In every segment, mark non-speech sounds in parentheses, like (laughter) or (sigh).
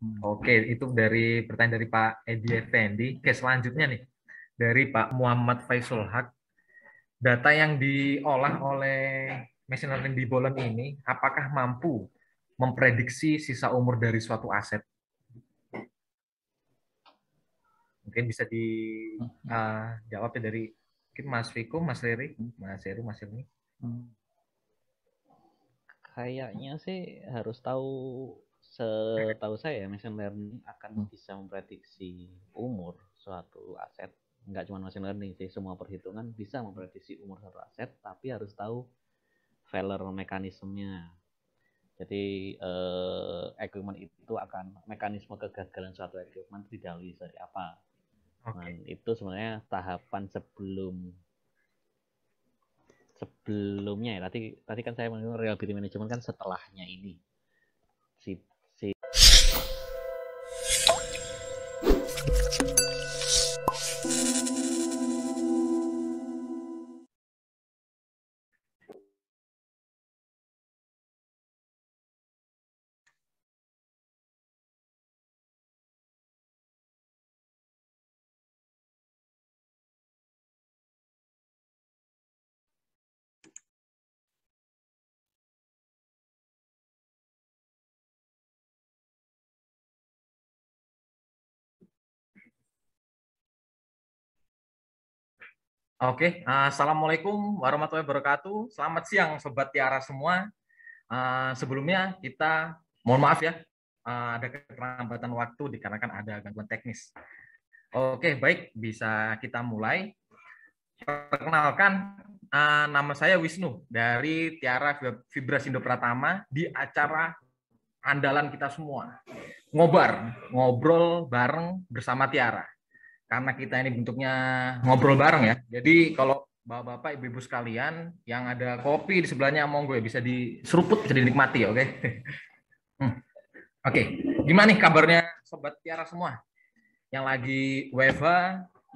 Oke, itu dari pertanyaan dari Pak Edi Effendi. Oke, selanjutnya nih dari Pak Muhammad Faisal Haq. Data yang diolah oleh machine learning di Bolen ini, apakah mampu memprediksi sisa umur dari suatu aset? Mungkin bisa dijawab ya dari mungkin Mas Viko, Mas Riri, Mas Heru, Mas Ilmi. Kayaknya sih harus tahu setahu saya machine learning akan bisa memprediksi umur suatu aset. Nggak cuma machine learning sih semua perhitungan bisa memprediksi umur satu aset tapi harus tahu failure mekanismenya. Jadi eh, equipment itu akan mekanisme kegagalan suatu equipment didahului dari apa. Okay. nah, itu sebenarnya tahapan sebelum sebelumnya ya. Tadi tadi kan saya mengenai reliability management kan setelahnya ini. Si Oke, uh, assalamualaikum warahmatullahi wabarakatuh. Selamat siang, sobat Tiara semua. Uh, sebelumnya kita mohon maaf ya, uh, ada keterlambatan waktu dikarenakan ada gangguan teknis. Oke, baik, bisa kita mulai. Perkenalkan, uh, nama saya Wisnu dari Tiara Vibrasi Indo Pratama di acara andalan kita semua. Ngobar, ngobrol bareng bersama Tiara karena kita ini bentuknya ngobrol bareng ya. Jadi kalau bapak-bapak, ibu-ibu sekalian yang ada kopi di sebelahnya monggo ya bisa diseruput, bisa dinikmati, oke? Okay? (laughs) hmm. Oke, gimana nih kabarnya sobat Tiara semua? Yang lagi WFH,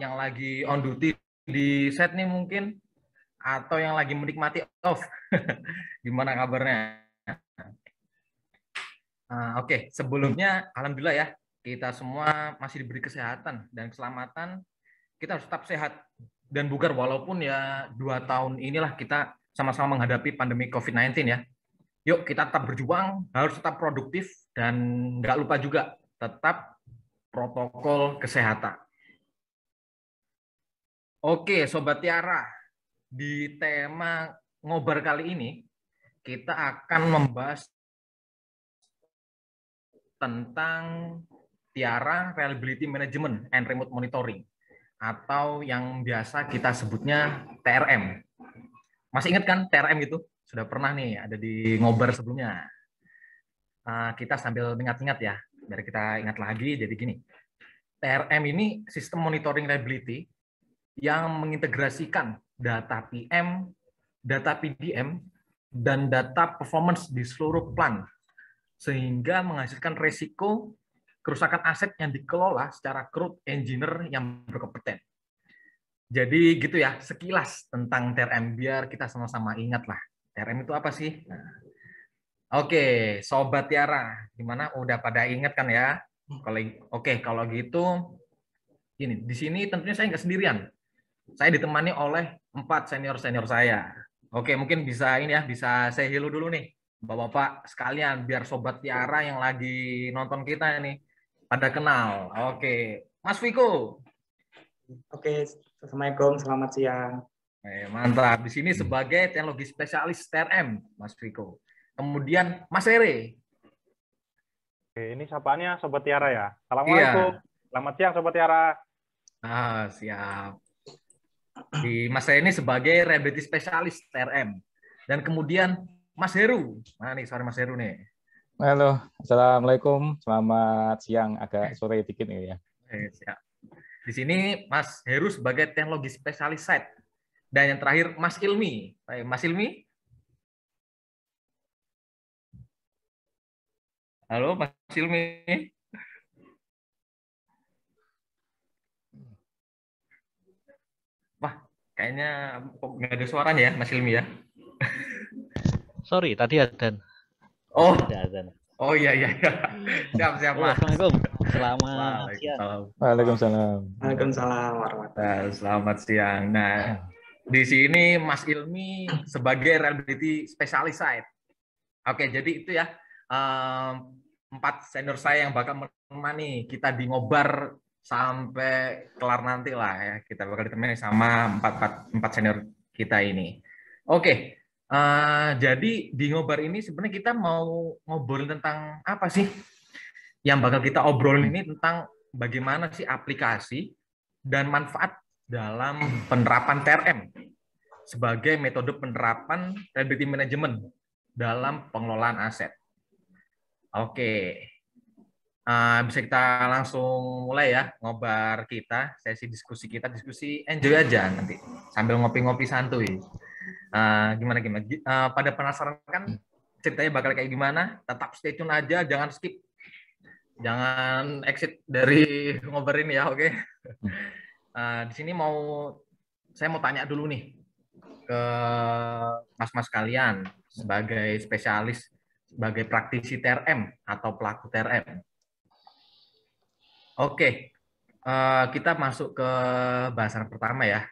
yang lagi on duty di set nih mungkin, atau yang lagi menikmati off? (laughs) gimana kabarnya? Uh, Oke, okay. sebelumnya alhamdulillah ya kita semua masih diberi kesehatan dan keselamatan, kita harus tetap sehat dan bugar walaupun ya dua tahun inilah kita sama-sama menghadapi pandemi COVID-19 ya. Yuk kita tetap berjuang, harus tetap produktif dan nggak lupa juga tetap protokol kesehatan. Oke, Sobat Tiara, di tema ngobar kali ini kita akan membahas tentang Tiara Reliability Management and Remote Monitoring atau yang biasa kita sebutnya TRM. Masih ingat kan TRM itu? Sudah pernah nih ada di ngobar sebelumnya. Uh, kita sambil ingat-ingat ya, biar kita ingat lagi. Jadi gini, TRM ini sistem monitoring reliability yang mengintegrasikan data PM, data PDM, dan data performance di seluruh plant sehingga menghasilkan resiko kerusakan aset yang dikelola secara crowd engineer yang berkompeten. Jadi gitu ya, sekilas tentang TRM biar kita sama-sama ingat lah. TRM itu apa sih? Nah. Oke, sobat Tiara, gimana? Udah pada ingat kan ya? Kalau oke, kalau gitu ini di sini tentunya saya nggak sendirian. Saya ditemani oleh empat senior senior saya. Oke, mungkin bisa ini ya, bisa saya hello dulu nih, bapak-bapak sekalian, biar sobat Tiara yang lagi nonton kita nih pada kenal. Oke, Mas Viko. Oke, Assalamualaikum, selamat siang. Eh, mantap. Di sini sebagai teknologi spesialis TRM, Mas Viko. Kemudian Mas Ere. Oke, ini sapaannya Sobat Tiara ya. Assalamualaikum. Iya. Selamat siang Sobat Tiara. Ah, siap. Di Mas Ere ini sebagai reliability spesialis TRM. Dan kemudian Mas Heru. Mana nih, sorry Mas Heru nih. Halo, Assalamualaikum. Selamat siang, agak sore dikit nih ya. Eh, siap. Di sini Mas Heru sebagai teknologi spesialis site. Dan yang terakhir Mas Ilmi. Mas Ilmi. Halo, Mas Ilmi. Wah, kayaknya kok nggak ada suaranya ya, Mas Ilmi ya. Sorry, tadi ada Oh. Ada azan. Oh iya iya. iya. Siap siap Oh, Mas. Assalamualaikum. Selamat siang. Waalaikumsalam. Waalaikumsalam. Waalaikumsalam warahmatullahi Nah, selamat siang. Nah, di sini Mas Ilmi sebagai reliability specialist site. Oke, jadi itu ya em, empat senior saya yang bakal menemani kita di ngobar sampai kelar nanti lah ya. Kita bakal ditemani sama empat, empat, empat senior kita ini. Oke, eh, jadi di ngobar ini sebenarnya kita mau ngobrolin tentang apa sih? Yang bakal kita obrolin ini tentang bagaimana sih aplikasi dan manfaat dalam penerapan TRM sebagai metode penerapan reliability management dalam pengelolaan aset. Oke, Eh, bisa kita langsung mulai ya ngobar kita, sesi diskusi kita, diskusi enjoy aja nanti sambil ngopi-ngopi santuy. Eh, gimana gimana? Gi- eh, pada penasaran kan ceritanya bakal kayak gimana? Tetap stay tune aja, jangan skip, jangan exit dari (laughs) ngobar ini ya, oke? Eh, di sini mau saya mau tanya dulu nih ke mas-mas kalian sebagai spesialis sebagai praktisi TRM atau pelaku TRM. Oke, eh, kita masuk ke bahasan pertama ya.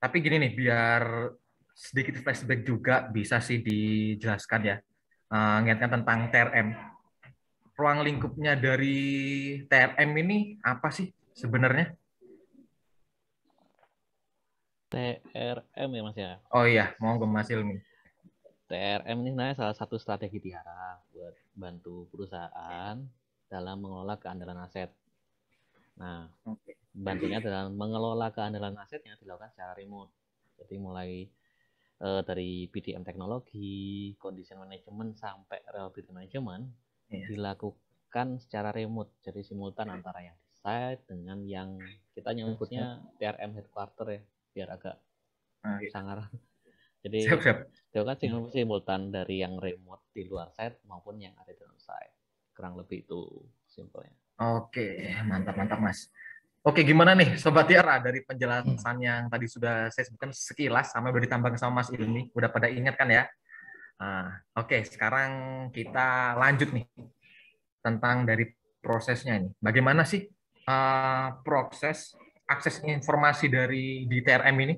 Tapi gini nih, biar sedikit flashback juga bisa sih dijelaskan ya. Ingatkan tentang TRM. Ruang lingkupnya dari TRM ini apa sih sebenarnya? TRM ya Mas ya. Oh iya, monggo Mas Ilmi. TRM ini sebenarnya salah satu strategi Tiara buat bantu perusahaan dalam mengelola keandalan aset. Nah, Oke. Bantunya dalam mengelola keandalan asetnya dilakukan secara remote. Jadi mulai eh, dari PDM teknologi, condition management sampai reliability management Iya. dilakukan secara remote. Jadi simultan antara yang di site dengan yang kita nyebutnya TRM headquarter ya, biar agak Nah, iya. sangar. (laughs) Jadi Siap, siap. dilakukan simul- simultan dari yang remote di luar site maupun yang ada di dalam site. Kurang lebih itu simpelnya. Oke, mantap mantap Mas. Oke, gimana nih Sobat Tiara dari penjelasan yang tadi sudah saya sebutkan sekilas sama udah ditambahkan sama Mas Ilmi, udah pada ingat kan ya? Nah, oke, sekarang kita lanjut nih tentang dari prosesnya ini. Bagaimana sih eh, proses akses informasi dari di TRM ini?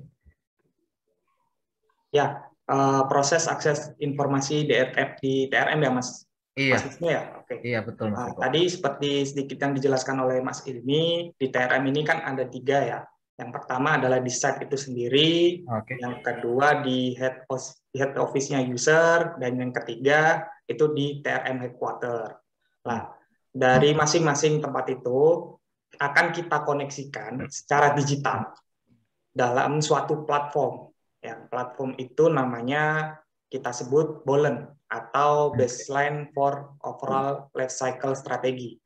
Ya, eh, proses akses informasi di TRM, di TRM ya Mas. Iya, ya. Oke. iya betul Mas. Nah, tadi seperti sedikit yang dijelaskan oleh Mas Ilmi, di TRM ini kan ada tiga ya. Yang pertama adalah di site itu sendiri, Oke, yang kedua di head office, head office-nya user, dan yang ketiga itu di TRM headquarter. Nah, dari masing-masing tempat itu akan kita koneksikan secara digital dalam suatu platform. Ya, platform itu namanya kita sebut Bolen atau Baseline for Overall Life Cycle Strategy.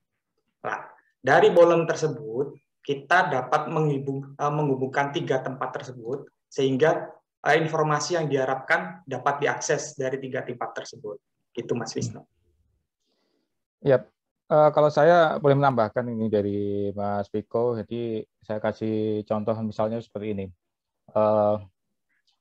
Nah, dari Bolen tersebut kita dapat menghubung- eh, menghubungkan tiga tempat tersebut sehingga eh, informasi yang diharapkan dapat diakses dari tiga tempat tersebut. Itu Mas Wisnu. Ya, eh, kalau saya boleh menambahkan ini dari Mas Piko, jadi saya kasih contoh misalnya seperti ini. Eh,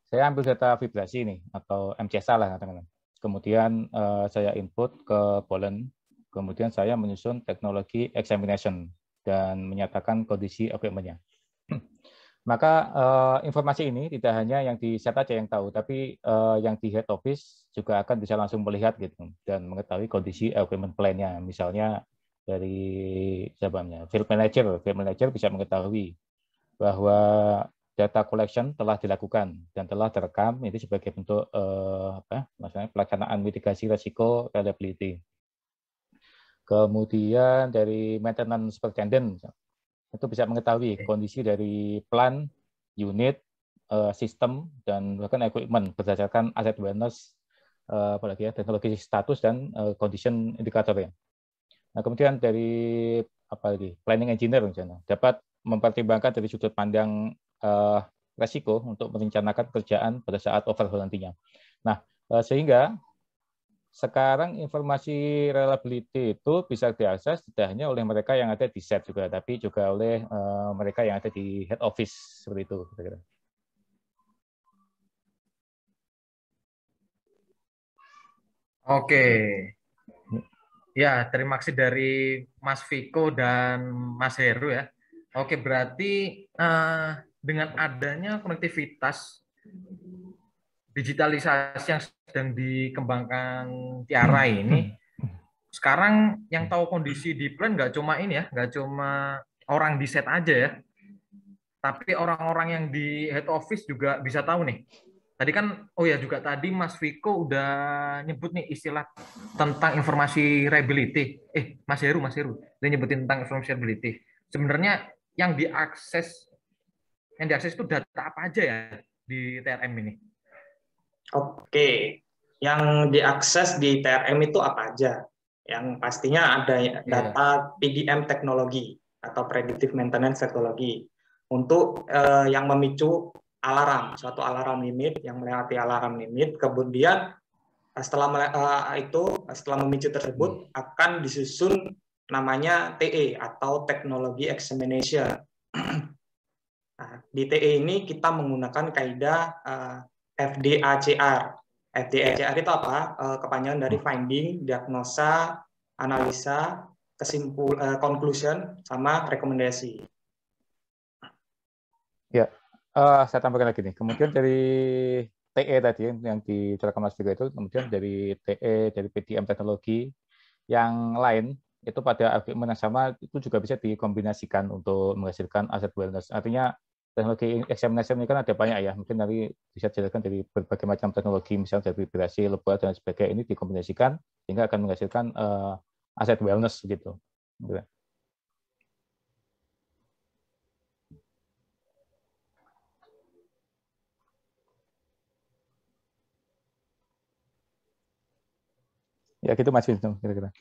saya ambil data vibrasi nih atau MCSA lah katakanlah. Kemudian eh, saya input ke Poland, kemudian saya menyusun teknologi examination dan menyatakan kondisi equipment-nya. (clears throat) Maka eh, informasi ini tidak hanya yang di set aja yang tahu, tapi eh, yang di head office juga akan bisa langsung melihat gitu dan mengetahui kondisi equipment plan-nya. Misalnya dari siapanya field manager, field manager bisa mengetahui bahwa data collection telah dilakukan dan telah terekam itu sebagai bentuk eh, apa, maksudnya pelaksanaan mitigasi resiko reliability. Kemudian dari maintenance superintendent itu bisa mengetahui kondisi dari plan, unit, eh, sistem dan bahkan equipment berdasarkan asset awareness eh, apalagi ya teknologi status dan eh, condition indikator ya. Nah kemudian dari apa lagi planning engineer misalnya dapat mempertimbangkan dari sudut pandang eh, resiko untuk merencanakan kerjaan pada saat overhaul nantinya. Nah eh, sehingga sekarang informasi reliability itu bisa diakses tidak hanya oleh mereka yang ada di set juga, tapi juga oleh eh, mereka yang ada di head office seperti itu. kira-kira. Oke. Ya, terima kasih dari Mas Viko dan Mas Heru ya. Oke, berarti uh, dengan adanya konektivitas digitalisasi yang sedang dikembangkan Tiara ini, sekarang yang tahu kondisi di plan nggak cuma ini ya, nggak cuma orang di set aja ya, tapi orang-orang yang di head office juga bisa tahu nih Tadi kan, oh ya juga tadi Mas Viko udah nyebut nih istilah tentang informasi reliability. Eh, Mas Heru, Mas Heru, dia nyebutin tentang informasi reliability. Sebenarnya yang diakses, yang diakses itu data apa aja ya di TRM ini? Oke, yang diakses di TRM itu apa aja? Yang pastinya ada iya. data PDM teknologi atau predictive maintenance teknologi untuk eh, yang memicu alarm, suatu alarm limit yang melewati alarm limit, kemudian eh, setelah uh, itu setelah memicu tersebut hmm. akan disusun namanya TE atau teknologi examination. (clears throat) nah, di TE ini kita menggunakan kaidah uh, FDACR. FDACR itu apa? Uh, kepanjangan dari finding, diagnosa, analisa, kesimpul, uh, conclusion, sama rekomendasi. Ya, Uh, saya tambahkan lagi nih. Kemudian dari TE tadi yang dijelaskan Mas Viko itu, kemudian dari TE, dari PDM teknologi yang lain itu pada argumen yang sama itu juga bisa dikombinasikan untuk menghasilkan aset wellness. Artinya teknologi examination ini kan ada banyak ya. Mungkin nanti bisa dijelaskan dari berbagai macam teknologi, misalnya dari vibrasi, lebar dan sebagainya ini dikombinasikan sehingga akan menghasilkan uh, aset wellness gitu. gitu. Ya gitu Mas Wisnu kira-kira.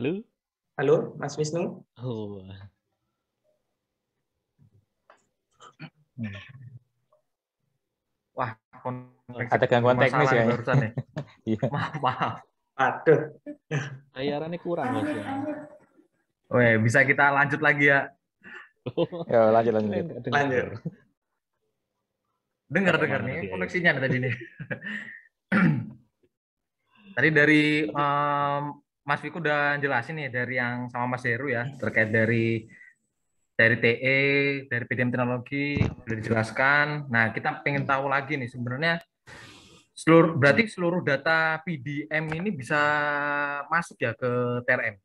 Halo? Halo, Mas Wisnu? Oh. Wah, ada gangguan teknis ya. Barusan ya. (laughs) Iya. maaf, maaf. Aduh. Bayarannya kurang, Mas. Ya. Weh, bisa kita lanjut lagi ya (laughs) ya lanjut lanjut. Lanjut. Dengar dengar nih koneksinya tadi nih. (clears throat) tadi dari um, Mas Viko udah jelasin nih dari yang sama Mas Heru ya terkait dari dari TE, dari PDM teknologi sudah dijelaskan. Nah, kita pengen tahu lagi nih sebenarnya seluruh berarti seluruh data PDM ini bisa masuk ya ke TRM.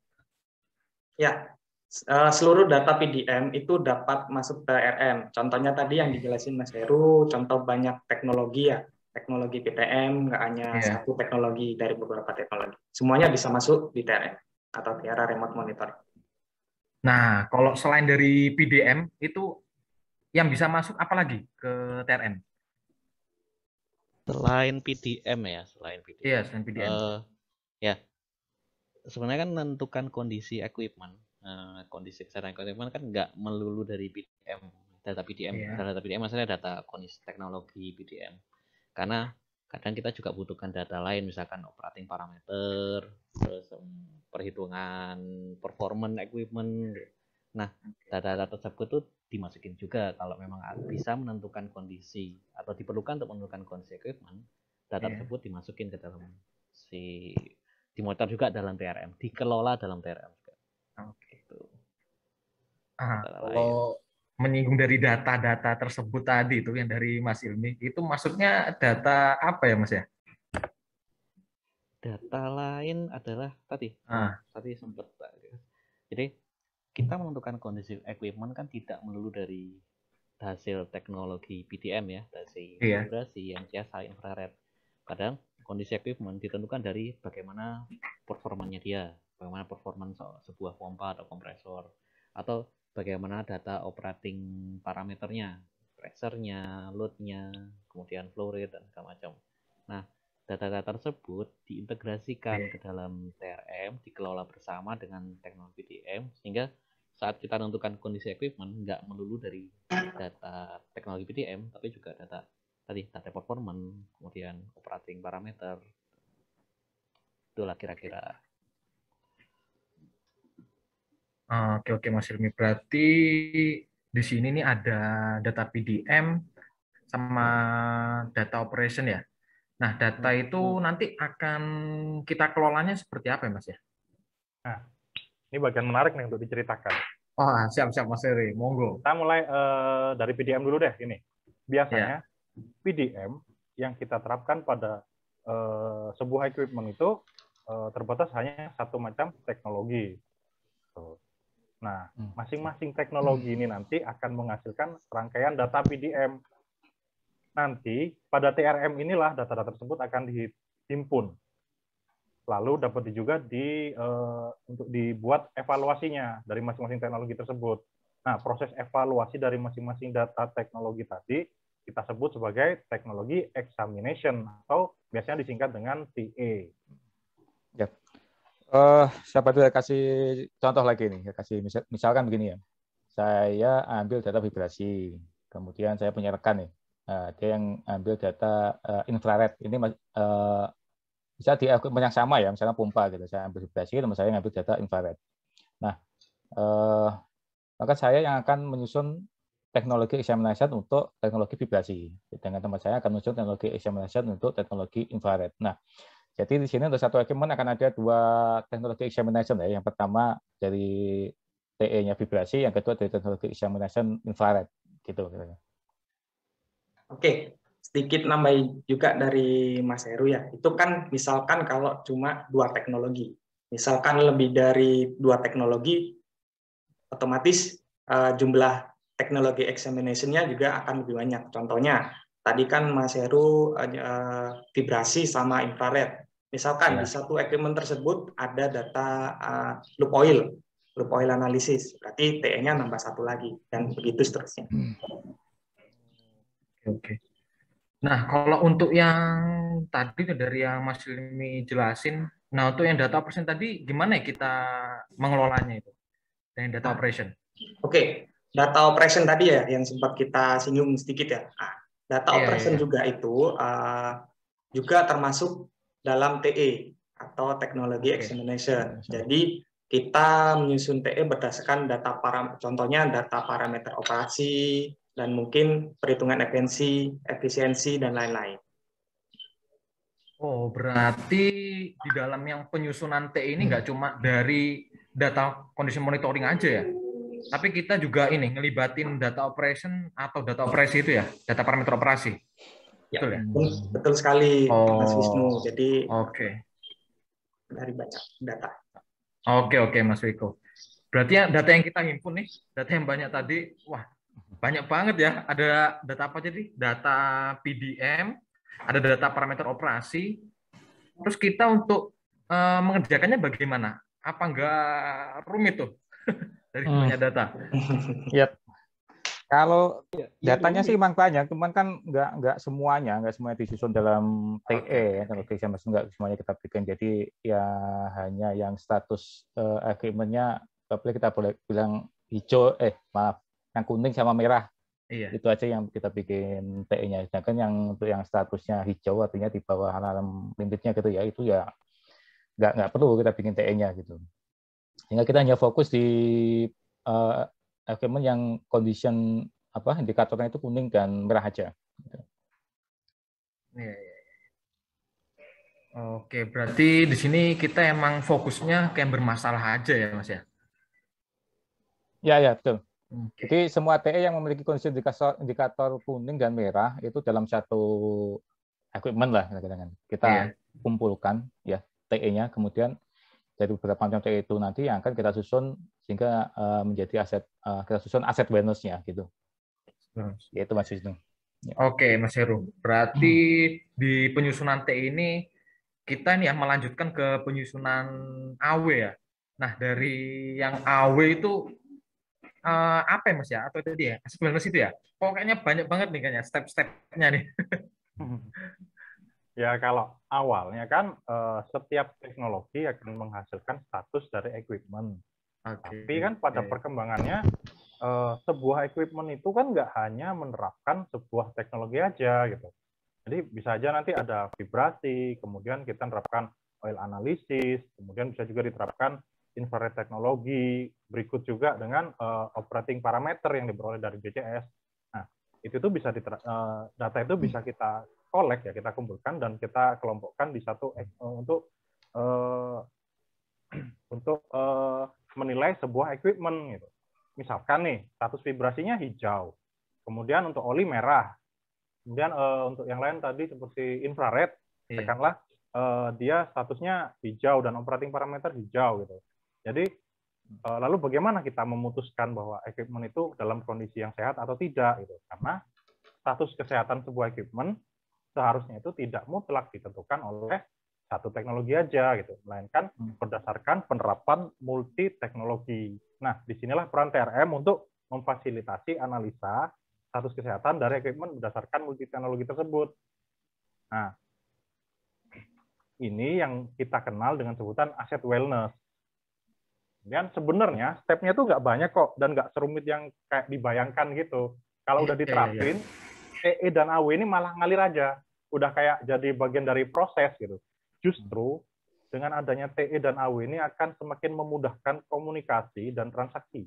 Ya, Eh, seluruh data PDM itu dapat masuk ke RM. Contohnya tadi yang dijelasin Mas Heru, contoh banyak teknologi ya, teknologi PTM nggak hanya yeah. satu teknologi dari beberapa teknologi. Semuanya bisa masuk di TRM atau Tiara Remote Monitor. Nah, kalau selain dari PDM itu yang bisa masuk apa lagi ke TRM? Selain PDM ya, selain PDM. Iya, selain PDM. Uh, eh, ya, sebenarnya kan menentukan kondisi equipment uh, kondisi kesehatan equipment kan nggak melulu dari PDM data PDM yeah. data PDM maksudnya data kondisi teknologi PDM karena kadang kita juga butuhkan data lain misalkan operating parameter terus perhitungan performance equipment. Nah data-data tersebut itu dimasukin juga. Kalau memang bisa menentukan kondisi atau diperlukan untuk menentukan kondisi equipment data yeah. tersebut dimasukin ke dalam si dimonitor juga dalam TRM dikelola dalam TRM juga. Oke. Ah, kalau menyinggung dari data-data tersebut tadi itu yang dari Mas Ilmi, itu maksudnya data apa ya Mas ya? Data lain adalah tadi, ah. tadi sempat jadi kita menentukan kondisi equipment kan tidak melulu dari hasil teknologi PDM ya, dari iya. vibrasi, yang jasa, infrared. Kadang kondisi equipment ditentukan dari bagaimana performanya dia, bagaimana performance sebuah pompa atau kompresor, atau bagaimana data operating parameternya, pressure-nya, load-nya, kemudian flow rate, dan segala macam. Nah, data-data tersebut diintegrasikan ke dalam TRM, dikelola bersama dengan teknologi DM, sehingga saat kita menentukan kondisi equipment, nggak melulu dari data teknologi PDM, tapi juga data tadi data performance, kemudian operating parameter. Itulah kira-kira Oke oke Mas Ilmi. Berarti di sini nih ada data PDM sama data operation ya. Nah, data hmm. itu nanti akan kita kelolanya seperti apa ya, Mas ya? Nah, ini bagian menarik nih untuk diceritakan. Oh, siap-siap Mas Eri, monggo. Kita mulai uh, dari PDM dulu deh ini. Biasanya ya. PDM yang kita terapkan pada uh, sebuah equipment itu uh, terbatas hanya satu macam teknologi. Nah, hmm. masing-masing teknologi ini nanti akan menghasilkan rangkaian data PDM. Nanti pada TRM inilah data-data tersebut akan dihimpun lalu dapat juga di uh, untuk dibuat evaluasinya dari masing-masing teknologi tersebut. Nah, proses evaluasi dari masing-masing data teknologi tadi kita sebut sebagai teknologi examination atau biasanya disingkat dengan TA. Ya. Uh, siapa tuh kasih contoh lagi nih, kasih misal, misalkan begini ya. Saya ambil data vibrasi, kemudian saya punya rekan nih, uh, dia yang ambil data uh, infrared. Ini uh, bisa di equipment yang sama ya, misalnya pompa gitu. Saya ambil vibrasi, teman saya ngambil data infrared. Nah, eh, maka saya yang akan menyusun teknologi examination untuk teknologi vibrasi. Dengan teman saya akan menyusun teknologi examination untuk teknologi infrared. Nah, jadi di sini untuk satu equipment akan ada dua teknologi examination ya. Yang pertama dari TE-nya vibrasi, yang kedua dari teknologi examination infrared gitu. Oke, sedikit nambahin juga dari Mas Heru ya. Itu kan misalkan kalau cuma dua teknologi. Misalkan lebih dari dua teknologi, otomatis uh, jumlah teknologi examination-nya juga akan lebih banyak. Contohnya, tadi kan Mas Heru uh, vibrasi sama infrared. Misalkan ya. di satu equipment tersebut ada data uh, loop oil, loop oil analysis, berarti TE-nya nambah satu lagi, dan begitu seterusnya. Hmm. Oke. Okay. Nah, kalau untuk yang tadi dari yang Mas Limi jelasin, nah untuk yang data operation tadi gimana ya kita mengelolanya itu? Yang data nah, operation. Oke, okay. data operation tadi ya yang sempat kita singgung sedikit ya. Nah, data yeah, operation yeah. juga itu uh, juga termasuk dalam TE atau teknologi okay. examination. Jadi kita menyusun TE berdasarkan data param contohnya data parameter operasi, dan mungkin perhitungan efisiensi, efisiensi dan lain-lain. Oh, berarti di dalam yang penyusunan T ini nggak cuma dari data condition monitoring aja ya, tapi kita juga ini ngelibatin data operation atau data operasi itu ya, data parameter operasi. Ya, betul ya? Betul sekali, oh, Mas Wisnu. Jadi, oke. Okay. Dari banyak data. Oke, okay, oke, okay, Mas Wiko. Berarti ya data yang kita himpun nih, data yang banyak tadi, wah banyak banget ya. Ada data apa jadi? Data PDM, ada data parameter operasi. Terus kita untuk uh, mengerjakannya bagaimana? Apa enggak rumit tuh (laughs) dari hmm. banyak data? Yep. Kalau iya, datanya sih memang banyak, cuman kan nggak nggak semuanya, nggak semuanya disusun dalam TE, ya, kalau kita nggak semuanya kita bikin. Jadi ya hanya yang status uh, agreementnya, kita boleh bilang hijau, eh maaf, yang kuning sama merah. Iya. Itu aja yang kita bikin TE-nya. Sedangkan yang untuk yang statusnya hijau artinya di bawah alarm limitnya gitu ya, itu ya nggak nggak perlu kita bikin TE-nya gitu. Sehingga kita hanya fokus di uh, equipment yang condition apa indikatornya itu kuning dan merah aja. Iya. Oke, berarti di sini kita emang fokusnya kayak bermasalah aja ya, Mas ya? Ya, ya, betul. Jadi semua TE yang memiliki kondisi indikator, indikator kuning dan merah itu dalam satu equipment lah kita kita yeah. kumpulkan ya TE-nya kemudian dari beberapa macam TE itu nanti yang akan kita susun sehingga uh, menjadi aset uh, kita susun aset awareness-nya gitu. Hmm. Yaitu Mas Wisnu. Ya. Oke, Mas Heru. Berarti hmm. di penyusunan TE ini kita ini ya melanjutkan ke penyusunan AW ya. Nah, dari yang AW itu uh, apa ya mas ya atau itu dia sebelum itu ya pokoknya banyak banget nih kayaknya step-stepnya nih (laughs) ya kalau awalnya kan uh, setiap teknologi akan menghasilkan status dari equipment okay. tapi kan pada okay. perkembangannya uh, sebuah equipment itu kan nggak hanya menerapkan sebuah teknologi aja gitu jadi bisa aja nanti ada vibrasi kemudian kita menerapkan oil analysis kemudian bisa juga diterapkan infrared teknologi, berikut juga dengan uh, operating parameter yang diperoleh dari BCS. Nah, itu tuh bisa uh, data itu bisa kita collect ya, kita kumpulkan dan kita kelompokkan di satu uh, untuk uh, (clears throat) untuk uh, menilai sebuah equipment gitu. Misalkan nih, status vibrasinya hijau. Kemudian untuk oli merah. Kemudian uh, untuk yang lain tadi seperti infrared, iya. katakanlah uh, dia statusnya hijau dan operating parameter hijau gitu. Jadi eh, lalu bagaimana kita memutuskan bahwa equipment itu dalam kondisi yang sehat atau tidak gitu. Karena status kesehatan sebuah equipment seharusnya itu tidak mutlak ditentukan oleh satu teknologi aja gitu, melainkan hmm. berdasarkan penerapan multi teknologi. Nah, di sinilah peran TRM untuk memfasilitasi analisa status kesehatan dari equipment berdasarkan multi teknologi tersebut. Nah, ini yang kita kenal dengan sebutan aset wellness. Dan sebenarnya stepnya tuh nggak banyak kok dan nggak serumit yang kayak dibayangkan gitu. Kalau udah iya, iya, diterapin, EE e dan AW ini malah ngalir aja. Udah kayak jadi bagian dari proses gitu. Justru dengan adanya TE dan AW ini akan semakin memudahkan komunikasi dan transaksi.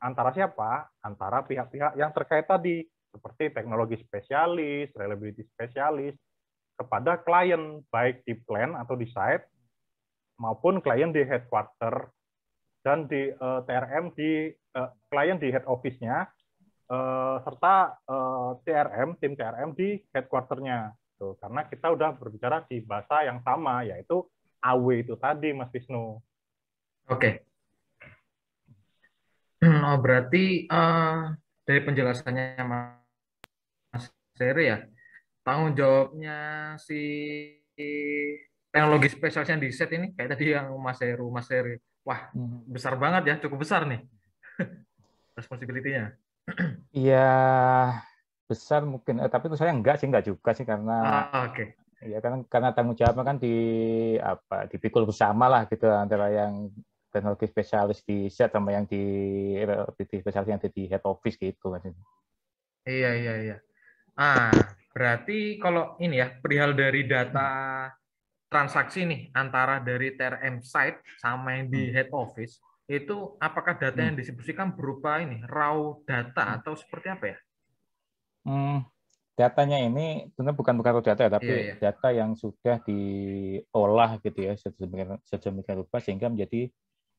Antara siapa? Antara pihak-pihak yang terkait tadi, seperti teknologi spesialis, reliability spesialis, kepada klien, baik di plan atau di site, maupun klien di headquarter dan di uh, eh, TRM di uh, klien di head office-nya uh, serta uh, TRM tim TRM di headquarter-nya. Tuh, karena kita udah berbicara di bahasa yang sama yaitu AW itu tadi Mas Wisnu. Oke. Okay. Oh, berarti uh, dari penjelasannya Mas Seri ya, tanggung jawabnya si teknologi spesialisnya di set ini kayak tadi yang Mas Heru, Mas Seri Wah, hmm. besar banget ya, cukup besar nih (laughs) responsibility-nya. (clears throat) Iya, besar mungkin, eh, tapi itu saya enggak sih, enggak juga sih karena ah, oke. Okay. Ya kan karena tanggung jawabnya kan di apa dipikul bersama lah gitu antara yang teknologi spesialis di set sama yang di di spesialis yang di head office gitu kan. Iya iya iya. Ah, berarti kalau ini ya perihal dari data transaksi nih antara dari TRM site sama yang di hmm. head office itu apakah data yang hmm. distribusikan berupa ini raw data hmm. atau seperti apa ya? Hmm, datanya ini sebenarnya bukan bukan data ya, tapi yeah, yeah. data yang sudah diolah gitu ya sedemikian, sedemikian rupa sehingga menjadi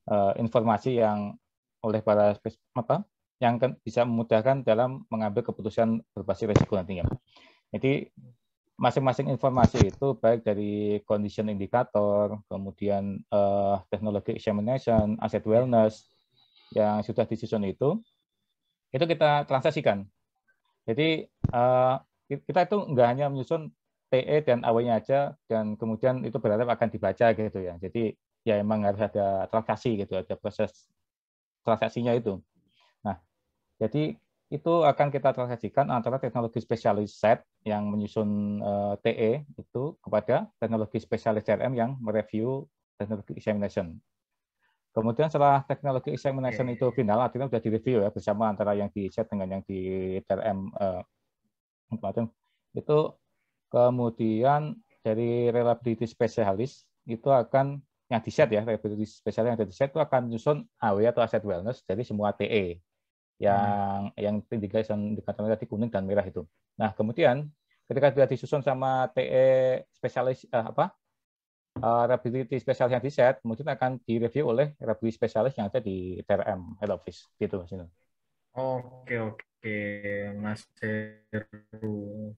uh, informasi yang oleh para apa yang kan bisa memudahkan dalam mengambil keputusan berbasis resiko nantinya. Jadi masing-masing informasi itu baik dari condition indikator, kemudian uh, teknologi examination, asset wellness yang sudah disusun itu, itu kita transaksikan. Jadi uh, kita itu enggak hanya menyusun TE dan AW-nya aja dan kemudian itu berarti akan dibaca gitu ya. Jadi ya emang harus ada transaksi gitu, ada proses transaksinya itu. Nah, jadi itu akan kita transaksikan antara teknologi spesialis set yang menyusun eh, TE itu kepada teknologi spesialis CRM yang mereview teknologi examination. Kemudian setelah teknologi examination okay. itu final, artinya sudah direview ya bersama antara yang di set dengan yang di TRM uh, itu kemudian dari reliability spesialis itu akan yang di set ya reliability spesialis yang ada di set itu akan menyusun AW atau asset wellness dari semua TE yang hmm. yang tiga yang dikatakan tadi kuning dan merah itu. Nah kemudian ketika sudah disusun sama TE spesialis eh, apa uh, reliability spesialis yang di set, kemudian akan direview oleh reliability spesialis yang ada di TRM head office gitu mas. Oke oke Mas Heru.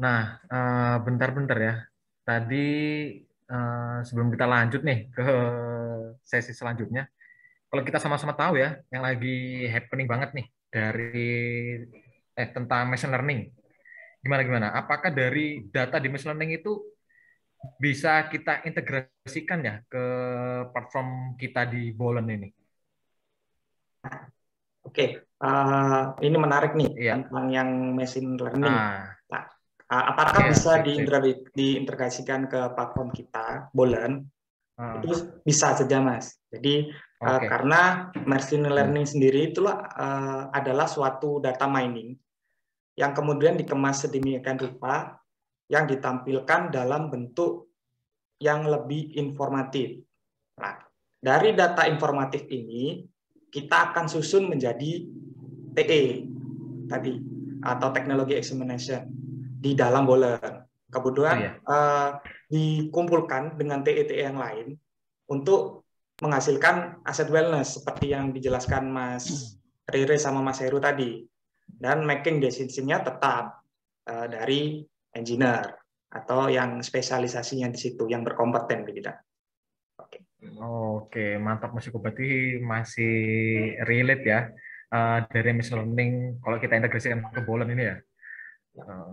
Nah uh, bentar-bentar ya. Tadi uh, sebelum kita lanjut nih ke sesi selanjutnya, kalau kita sama-sama tahu ya, yang lagi happening banget nih dari eh tentang machine learning. Gimana gimana? Apakah dari data di machine learning itu bisa kita integrasikan ya ke platform kita di Bolen ini? Oke, uh, ini menarik nih iya. tentang yang machine learning. Ah. Nah, uh, apakah iya, bisa diintegrasikan ke platform kita, Bolen? Hmm. Itu bisa saja, Mas. Jadi okay. uh, karena machine learning hmm. sendiri itulah uh, adalah suatu data mining yang kemudian dikemas sedemikian rupa yang ditampilkan dalam bentuk yang lebih informatif. Nah, dari data informatif ini kita akan susun menjadi TE tadi atau teknologi examination di dalam boiler. Kemudian oh, uh, dikumpulkan dengan TE-TE yang lain untuk menghasilkan aset wellness seperti yang dijelaskan Mas Rere sama Mas Heru tadi. Dan making decision-nya tetap uh, dari engineer atau yang spesialisasinya di situ, yang berkompeten begitu. Oke. Oke, mantap Mas Iko. Berarti masih relate ya uh, dari machine learning kalau kita integrasikan ke Bolen ini ya. Uh,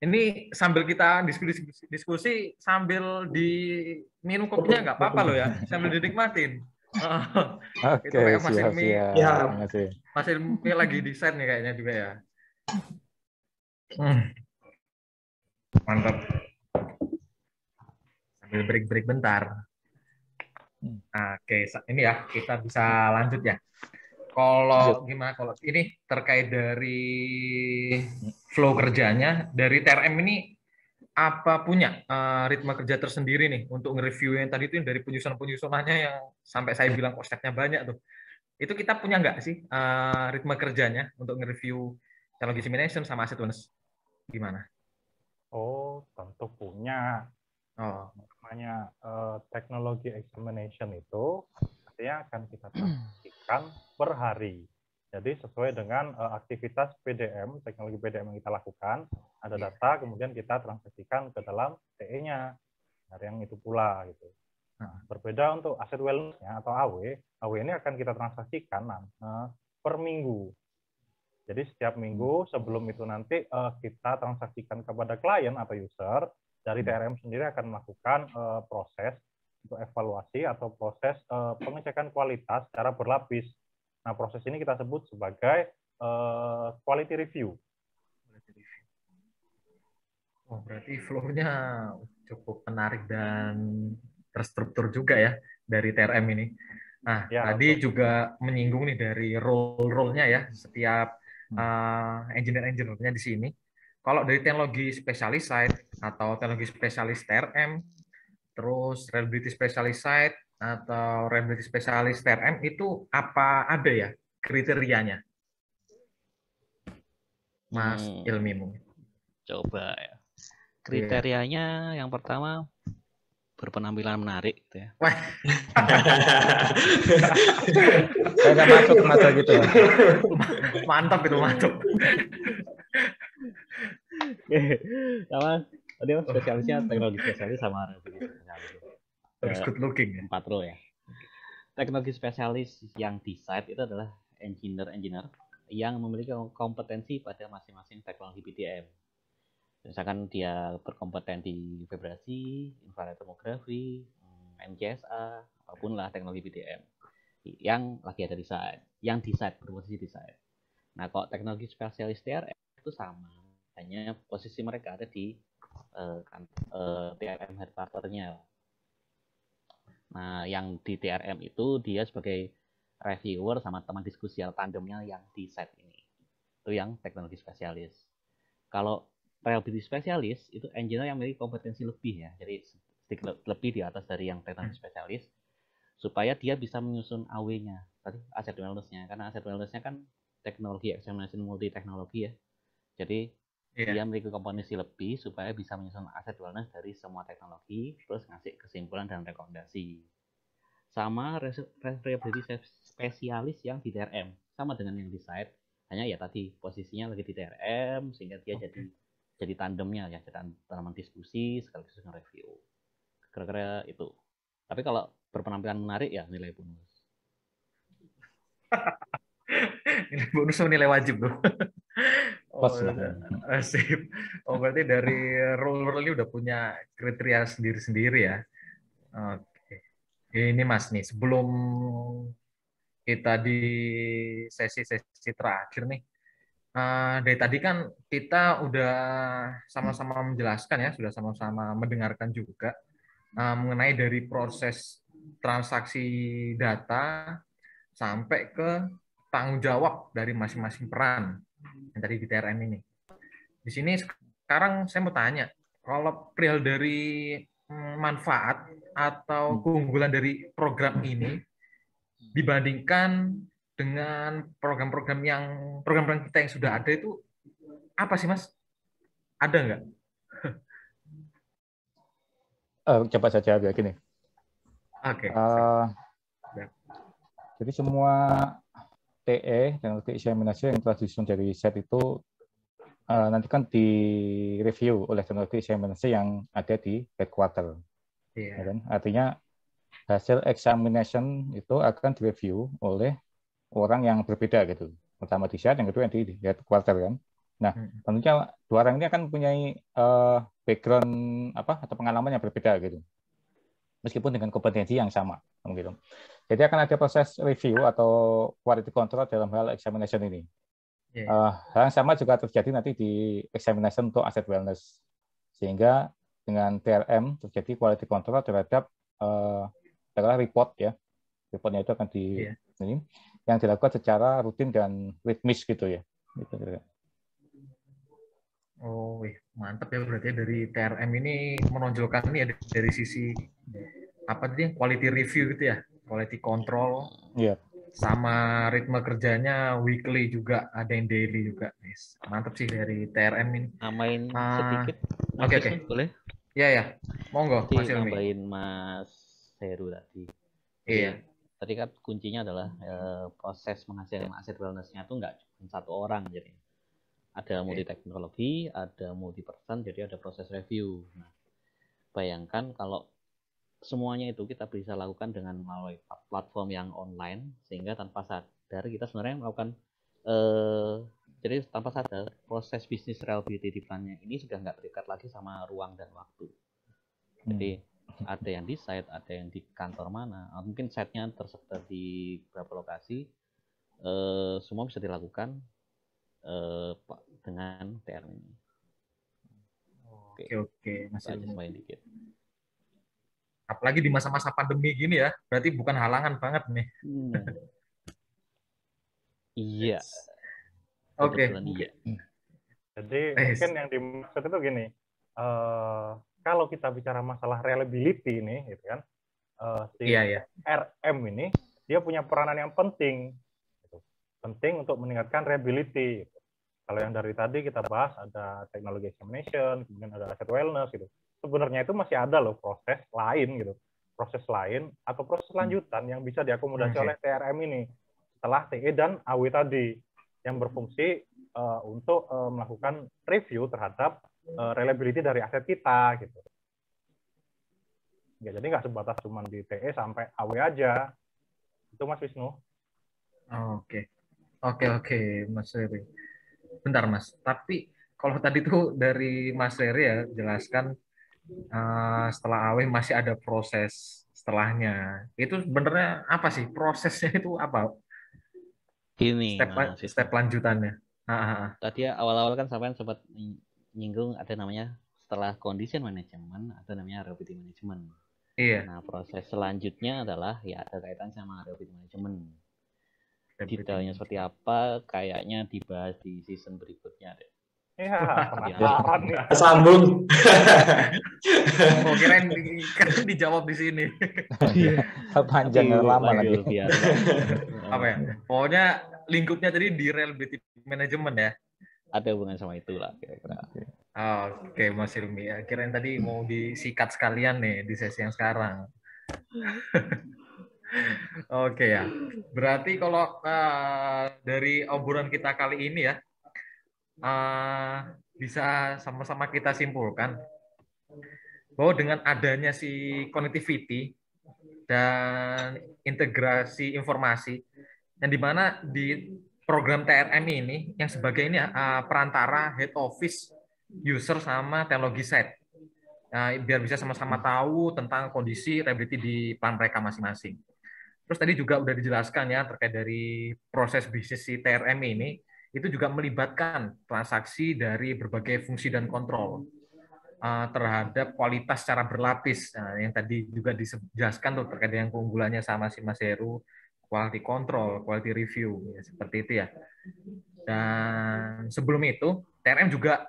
ini sambil kita diskusi, diskusi sambil di minum kopinya nggak apa-apa loh ya, sambil dinikmatin. (laughs) Oke, okay, Mas Ilmi, ya. Mas Ilmi lagi desain nih kayaknya juga ya. Hmm. Mantap. Sambil break-break bentar. Oke, ini ya kita bisa lanjut ya. Kalau gimana kalau ini terkait dari flow kerjanya dari TRM ini apa punya uh, ritme kerja tersendiri nih untuk nge-review yang tadi itu yang dari penyusunan-penyusunannya yang sampai saya bilang kosteknya banyak tuh. Itu kita punya nggak sih uh, ritme kerjanya untuk nge-review teknologi simulation sama asset? Gimana? Oh, tentu punya. Oh. Namanya uh, teknologi examination itu artinya akan kita (clears throat) transaksikan per hari. Jadi sesuai dengan uh, aktivitas PDM, teknologi PDM yang kita lakukan, ada iya. data, kemudian kita transaksikan ke dalam TE-nya. Nah, yang itu pula gitu. Nah, berbeda untuk aset wellness-nya atau AW, AW ini akan kita transaksikan uh, per minggu. Jadi setiap minggu sebelum itu nanti uh, kita transaksikan kepada klien atau user, dari TRM sendiri akan melakukan uh, proses untuk evaluasi atau proses uh, pengecekan kualitas secara berlapis Nah, proses ini kita sebut sebagai uh, quality review. Oh, berarti flow-nya cukup menarik dan terstruktur juga ya dari TRM ini. Nah, ya, tadi betul. juga menyinggung nih dari role-role-nya ya, setiap uh, engineer-engineer-nya di sini. Kalau dari teknologi spesialis site atau teknologi spesialis TRM, terus reliability specialist site, atau rehabilitasi spesialis TRM itu apa ada ya kriterianya? Mas hmm. Ilmimu. Coba ya. Kriterianya yeah. yang pertama berpenampilan menarik gitu ya. Wah. (laughs) Saya masuk mata gitu. (laughs) mantap itu, mantap. sama tadi spesialisnya teknologi spesialis sama rehabilitasi spesialis. Harus good looking ya. Empat ya. Teknologi spesialis yang di site itu adalah engineer-engineer yang memiliki kompetensi pada masing-masing teknologi PDM. Misalkan dia berkompeten di vibrasi, infrared tomografi, MCSA, apa pun lah teknologi PDM yang lagi ada di site, yang di site berposisi di site. Nah, kok teknologi spesialis TRM itu sama, hanya posisi mereka ada di uh, kan, uh, TRM headquarter-nya Nah, yang di TRM itu dia sebagai reviewer sama teman diskusi tandemnya yang di set ini. Itu yang teknologi spesialis. Kalau reliability spesialis itu engineer yang memiliki kompetensi lebih ya. Jadi sedikit lebih di atas dari yang teknologi spesialis supaya dia bisa menyusun AW-nya. Tadi aset wellness-nya karena aset wellness-nya kan teknologi examination multi teknologi ya. Jadi yeah. dia memiliki kompetensi lebih supaya bisa menyusun aset wellness dari semua teknologi terus ngasih kesimpulan dan rekomendasi sama reliability spesialis yang di TRM sama dengan yang di site hanya ya tadi posisinya lagi di TRM sehingga dia okay. jadi jadi tandemnya ya jadi tanaman diskusi sekaligus review kira-kira itu tapi kalau berpenampilan menarik ya nilai bonus (laughs) nilai bonus nilai wajib tuh Pas oh, lah. Sip. Oh, berarti dari role ini udah punya kriteria sendiri-sendiri ya. Oke. Ini Mas nih, sebelum kita di sesi-sesi terakhir nih, uh, dari tadi kan kita udah sama-sama menjelaskan ya, sudah sama-sama mendengarkan juga uh, mengenai dari proses transaksi data sampai ke tanggung jawab dari masing-masing peran yang tadi di TRM ini. Di sini sekarang saya mau tanya, kalau perihal dari mm, manfaat atau Hmm. keunggulan dari program ini dibandingkan dengan program-program yang program-program kita yang sudah ada itu apa sih mas? Ada nggak? (laughs) Eh, coba saja biar gini. Oke. Eh, Ya. jadi semua TE teknologi eksaminasi yang telah disusun dari set itu eh, nanti kan di review oleh teknologi eksaminasi yang ada di headquarter. Iya. ya kan? Artinya hasil examination itu akan direview oleh orang yang berbeda gitu. Pertama di set, yang kedua yang di headquarter kan. Nah, Hmm. tentunya dua orang ini akan mempunyai eh, background apa atau pengalaman yang berbeda gitu. Meskipun dengan kompetensi yang sama gitu. Jadi akan ada proses review atau quality control dalam hal examination ini. Iya. Eh, hal yang sama juga terjadi nanti di examination untuk asset wellness. Sehingga dengan TRM terjadi quality control terhadap adalah report ya. Reportnya itu akan di Iya. ini yang dilakukan secara rutin dan rhythmic gitu ya. Gitu, kira-kira. Oh, wih, mantap ya berarti ya dari TRM ini menonjolkan ini ya dari sisi apa tadi quality review gitu ya, quality control Iya. sama ritme kerjanya weekly juga ada yang daily juga. Yes. Mantap sih dari TRM ini. Namain Ah, sedikit. Mas oke, oke. Boleh? Ya ya, monggo Mas Ilmi. nambahin Mas Heru tadi. Iya. Tadi kan kuncinya adalah eh, proses menghasilkan aset wellness-nya itu nggak cuma satu orang jadi ada multi teknologi, ada multi person, jadi ada proses review. Nah, bayangkan kalau semuanya itu kita bisa lakukan dengan melalui platform yang online sehingga tanpa sadar kita sebenarnya melakukan eh, jadi tanpa sadar proses bisnis reliability plan-nya ini sudah nggak terikat lagi sama ruang dan waktu. Jadi ada yang di site, ada yang di kantor mana, atau mungkin site-nya tersebar di beberapa lokasi, eh, semua bisa dilakukan eh, Pak, dengan TR ini. Oke, Oke oke, Mas itu aja Ilmi. tambahin dikit. Apalagi di masa-masa pandemi gini ya, berarti bukan halangan banget nih. Hmm. Iya. Oke. Iya. Jadi Eh, mungkin yang dimaksud itu gini, eh, kalau kita bicara masalah reliability ini, gitu kan, eh, si Iya ya. RM ini dia punya peranan yang penting. Penting untuk meningkatkan reliability. gitu. Kalau yang dari tadi kita bahas ada teknologi examination, kemudian ada asset wellness gitu. Sebenarnya itu masih ada loh proses lain gitu, proses lain atau proses lanjutan yang bisa diakomodasi oleh TRM ini setelah TE dan AW tadi yang berfungsi eh, untuk eh, melakukan review terhadap eh, reliability dari aset kita gitu. Ya, jadi nggak sebatas cuma di TE sampai AW aja. Itu Mas Wisnu. Oke. Oke oke, Mas Riri. Bentar Mas, tapi kalau tadi tuh dari Mas Riri ya jelaskan eh, setelah AW masih ada proses setelahnya. Itu sebenarnya apa sih prosesnya itu apa? Gini, Step Wisnu. step lanjutannya. Ah, ah, ah. Tadi awal-awal kan sampai sempat ny- nyinggung ada namanya setelah condition management ada namanya reliability management. Iya. Nah, proses selanjutnya adalah ya ada kaitan sama reliability management. Detailnya seperti apa kayaknya dibahas di season berikutnya deh. Iya, penasaran nih. Sambung. Oh, kirain di- kirain dijawab di sini. Panjang Tapi lama lagi. biar Apa ya? Pokoknya lingkupnya tadi di reliability management ya. ada hubungan sama itu lah kira-kira. Oke, Mas Ilmi. Ya, kirain tadi mau disikat sekalian nih di sesi yang sekarang. Oke ya. Berarti kalau eh, dari obrolan kita kali ini ya, eh, bisa sama-sama kita simpulkan bahwa dengan adanya si connectivity dan integrasi informasi, yang di mana di program TRM ini yang sebagai ini eh, perantara head office user sama teknologi set. Nah, biar bisa sama-sama tahu tentang kondisi reliability di plan mereka masing-masing. Terus tadi juga udah dijelaskan ya terkait dari proses bisnis si TRM ini, itu juga melibatkan transaksi dari berbagai fungsi dan kontrol uh, terhadap kualitas secara berlapis. Nah, yang tadi juga dijelaskan tuh terkait dengan keunggulannya sama si Mas Heru, quality control, quality review, ya, seperti itu ya. Dan sebelum itu, TRM juga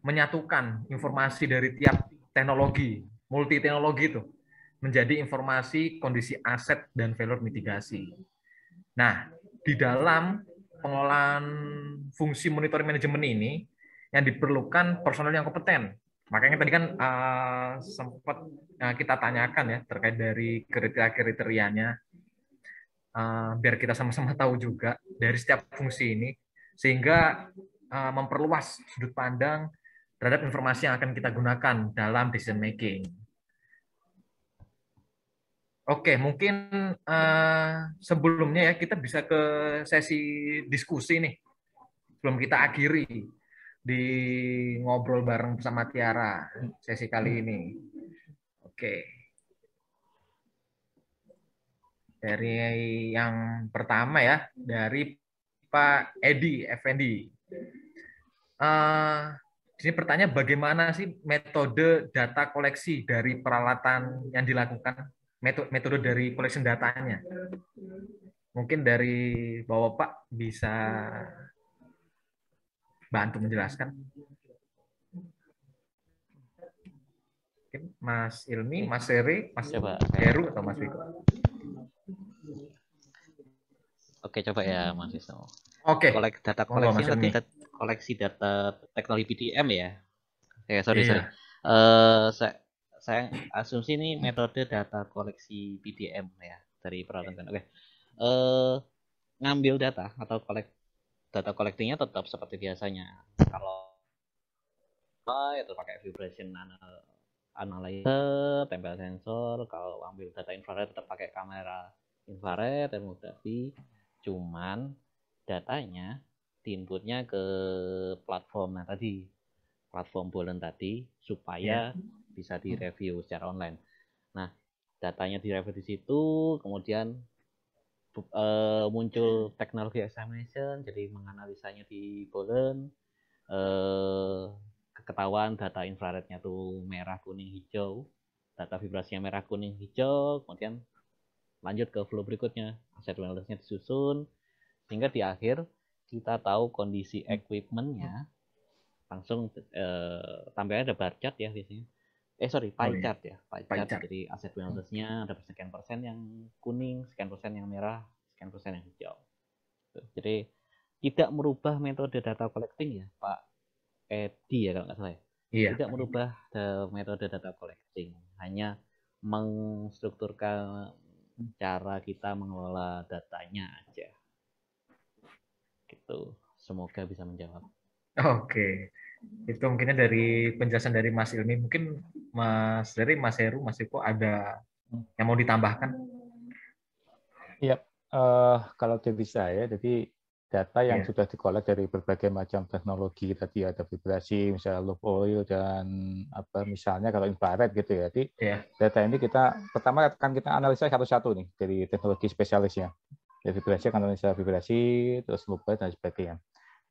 menyatukan informasi dari tiap teknologi, multi teknologi itu menjadi informasi kondisi aset dan value mitigasi. Nah, di dalam pengelolaan fungsi monitoring manajemen ini yang diperlukan personel yang kompeten. Makanya tadi kan uh, sempat uh, kita tanyakan ya terkait dari kriteria-kriterianya uh, biar kita sama-sama tahu juga dari setiap fungsi ini sehingga uh, memperluas sudut pandang terhadap informasi yang akan kita gunakan dalam decision making. Oke, mungkin uh, sebelumnya ya kita bisa ke sesi diskusi nih. Sebelum kita akhiri di ngobrol bareng bersama Tiara sesi kali ini. Oke. Dari yang pertama ya, dari Pak Edi Effendi. Uh, ini pertanyaan bagaimana sih metode data koleksi dari peralatan yang dilakukan metode, metode dari collection datanya. Mungkin dari Bapak Pak bisa bantu menjelaskan. Mas Ilmi, Mas Seri, Mas coba. Heru atau Mas Wiko? Oke, coba ya Mas Wisnu. Oke. Kolek data koleksi oh, data, koleksi data teknologi PDM ya. Eh sorry iya. sorry. Uh, saya saya asumsi ini metode data koleksi PDM ya dari peralatan. Oke. Uh, ngambil data atau kolek data collectingnya tetap seperti biasanya. Kalau itu pakai vibration analyzer, tempel sensor. Kalau ambil data infrared tetap pakai kamera infrared, termografi. Cuman datanya diinputnya ke platform nah tadi platform Bolen tadi supaya yeah bisa direview secara online. Nah, datanya direview di situ, kemudian uh, muncul teknologi examination, jadi menganalisanya di Bolen, uh, ketahuan data infrarednya tuh merah, kuning, hijau, data vibrasinya merah, kuning, hijau, kemudian lanjut ke flow berikutnya, aset wellnessnya disusun, sehingga di akhir kita tahu kondisi equipmentnya. Langsung eh, tampilnya ada bar chart ya biasanya eh sorry pie oh, iya. chart ya pie, pie chart. chart. Jadi aset wellnessnya ada sekian persen yang kuning sekian persen yang merah sekian persen yang hijau. Jadi tidak merubah metode data collecting ya Pak Edi ya kalau nggak salah ya. Iya. tidak merubah metode data collecting hanya mengstrukturkan cara kita mengelola datanya aja. Gitu. Semoga bisa menjawab. Oke itu mungkinnya dari penjelasan dari Mas Ilmi. Mungkin Mas dari Mas Heru Mas Iko ada yang mau ditambahkan? Iya uh, kalau dari saya jadi data yang yeah. sudah dikolek dari berbagai macam teknologi tadi ada vibrasi misalnya loop oil dan apa misalnya kalau infrared gitu ya. Jadi yeah. data ini kita pertama akan kita analisa satu-satu nih dari teknologi spesialisnya. Dari vibrasi akan analisa vibrasi terus loop oil dan sebagainya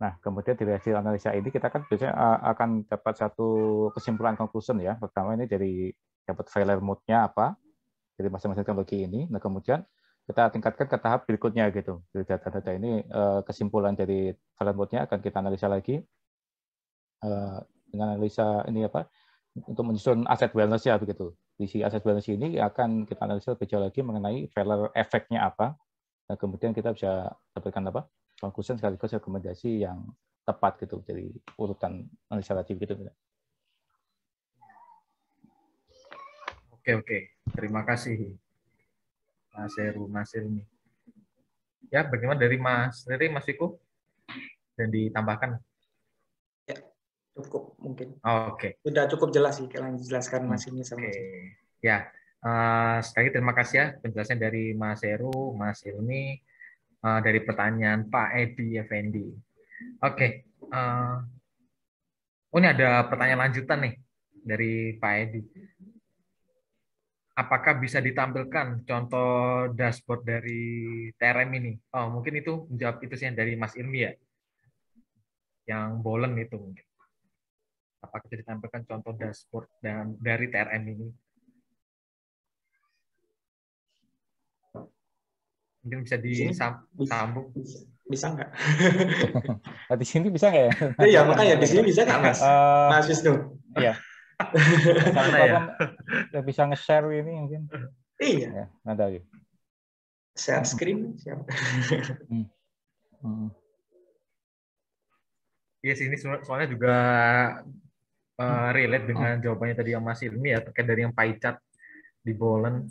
Nah, kemudian dari hasil analisa ini kita kan biasanya eh, akan dapat satu kesimpulan conclusion ya. Pertama ini dari dapat failure mode-nya apa dari masing-masing teknologi ini. Nah, kemudian kita tingkatkan ke tahap berikutnya gitu. Dari data-data ini eh, kesimpulan dari failure mode-nya akan kita analisa lagi eh, dengan analisa ini apa untuk menyusun aset wellness ya begitu. Di si aset wellness ini akan kita analisa lebih jauh lagi mengenai failure efeknya apa. Nah, kemudian kita bisa dapatkan apa? Conclusion sekaligus rekomendasi yang tepat gitu jadi urutan administratif gitu oke oke. Terima kasih Mas Heru Mas Ilmi ya bagaimana dari Mas dari Mas Iko dan ditambahkan? Ya cukup mungkin. Oh, oke. Okay. sudah cukup jelas sih kalau dijelaskan Mas ini sama okay. ya uh, sekali terima kasih ya penjelasan dari Mas Heru Mas Ilmi uh, dari pertanyaan Pak Edi Effendi. Oke, okay. uh, eh, oh ini ada pertanyaan lanjutan nih dari Pak Edi. Apakah bisa ditampilkan contoh dashboard dari TRM ini? Oh, mungkin itu menjawab itu sih dari Mas Ilmi ya, yang bolen itu mungkin. Apakah bisa ditampilkan contoh dashboard dan dari TRM ini? Mungkin bisa disambung. Bisa, bisa nggak? (laughs) nah, di sini bisa nggak ya? Iya, makanya di sini bisa nggak, Mas? Uh, Mas Wisnu? Iya. (laughs) Mana ya? ya bisa nge-share ini mungkin. Iya, Ya, ada share screen siapa? Hmm. Iya sih ini so- soalnya juga eh, relate dengan jawabannya tadi yang Mas Ilmi ya terkait dari yang pie chart di Bolen.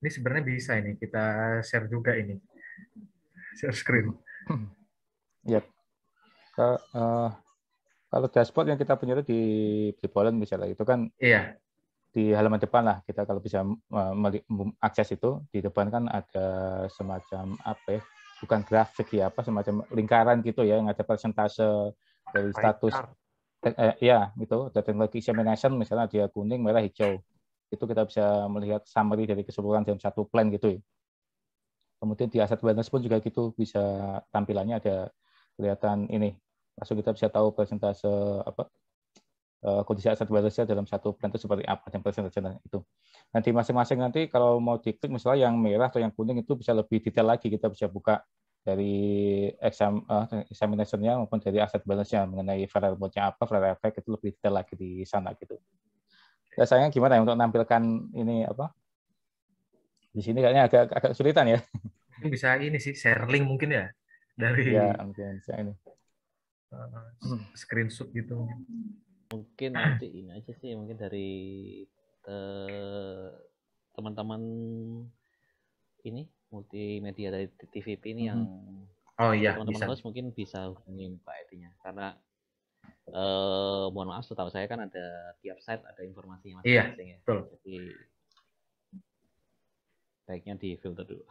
Ini sebenarnya bisa ini kita share juga ini. Share screen. Ke- eh, kalau dashboard yang kita punya itu di di Poland misalnya itu kan Iya, di halaman depan lah kita kalau bisa eh, akses itu di depan kan ada semacam apa ya bukan grafik ya apa semacam lingkaran gitu ya yang ada persentase dari status eh, ya gitu ada teknologi examination misalnya dia kuning merah hijau itu kita bisa melihat summary dari keseluruhan dalam satu plan gitu ya kemudian di asset balance pun juga gitu bisa tampilannya ada kelihatan ini langsung kita bisa tahu persentase apa eh, kondisi aset balance dalam satu plan itu seperti apa dan persentase itu. Nanti masing-masing nanti kalau mau diklik misalnya yang merah atau yang kuning itu bisa lebih detail lagi kita bisa buka dari exam eh, examination-nya maupun dari aset balance-nya mengenai variable-nya apa, variable effect itu lebih detail lagi di sana gitu. Rasanya gimana ya untuk menampilkan ini apa? Di sini kayaknya agak agak kesulitan ya. bisa ini sih share link mungkin ya dari Ya, mungkin bisa ini. eh, screenshot gitu. mungkin nanti ini aja sih mungkin dari eh, teman-teman ini multimedia dari TVP ini yang Oh iya teman-teman bisa. mungkin bisa hubungin Pak Edi-nya karena eh mohon maaf setahu saya kan ada tiap site ada informasinya Iya, masing-masing ya. betul. Jadi baiknya di filter dulu.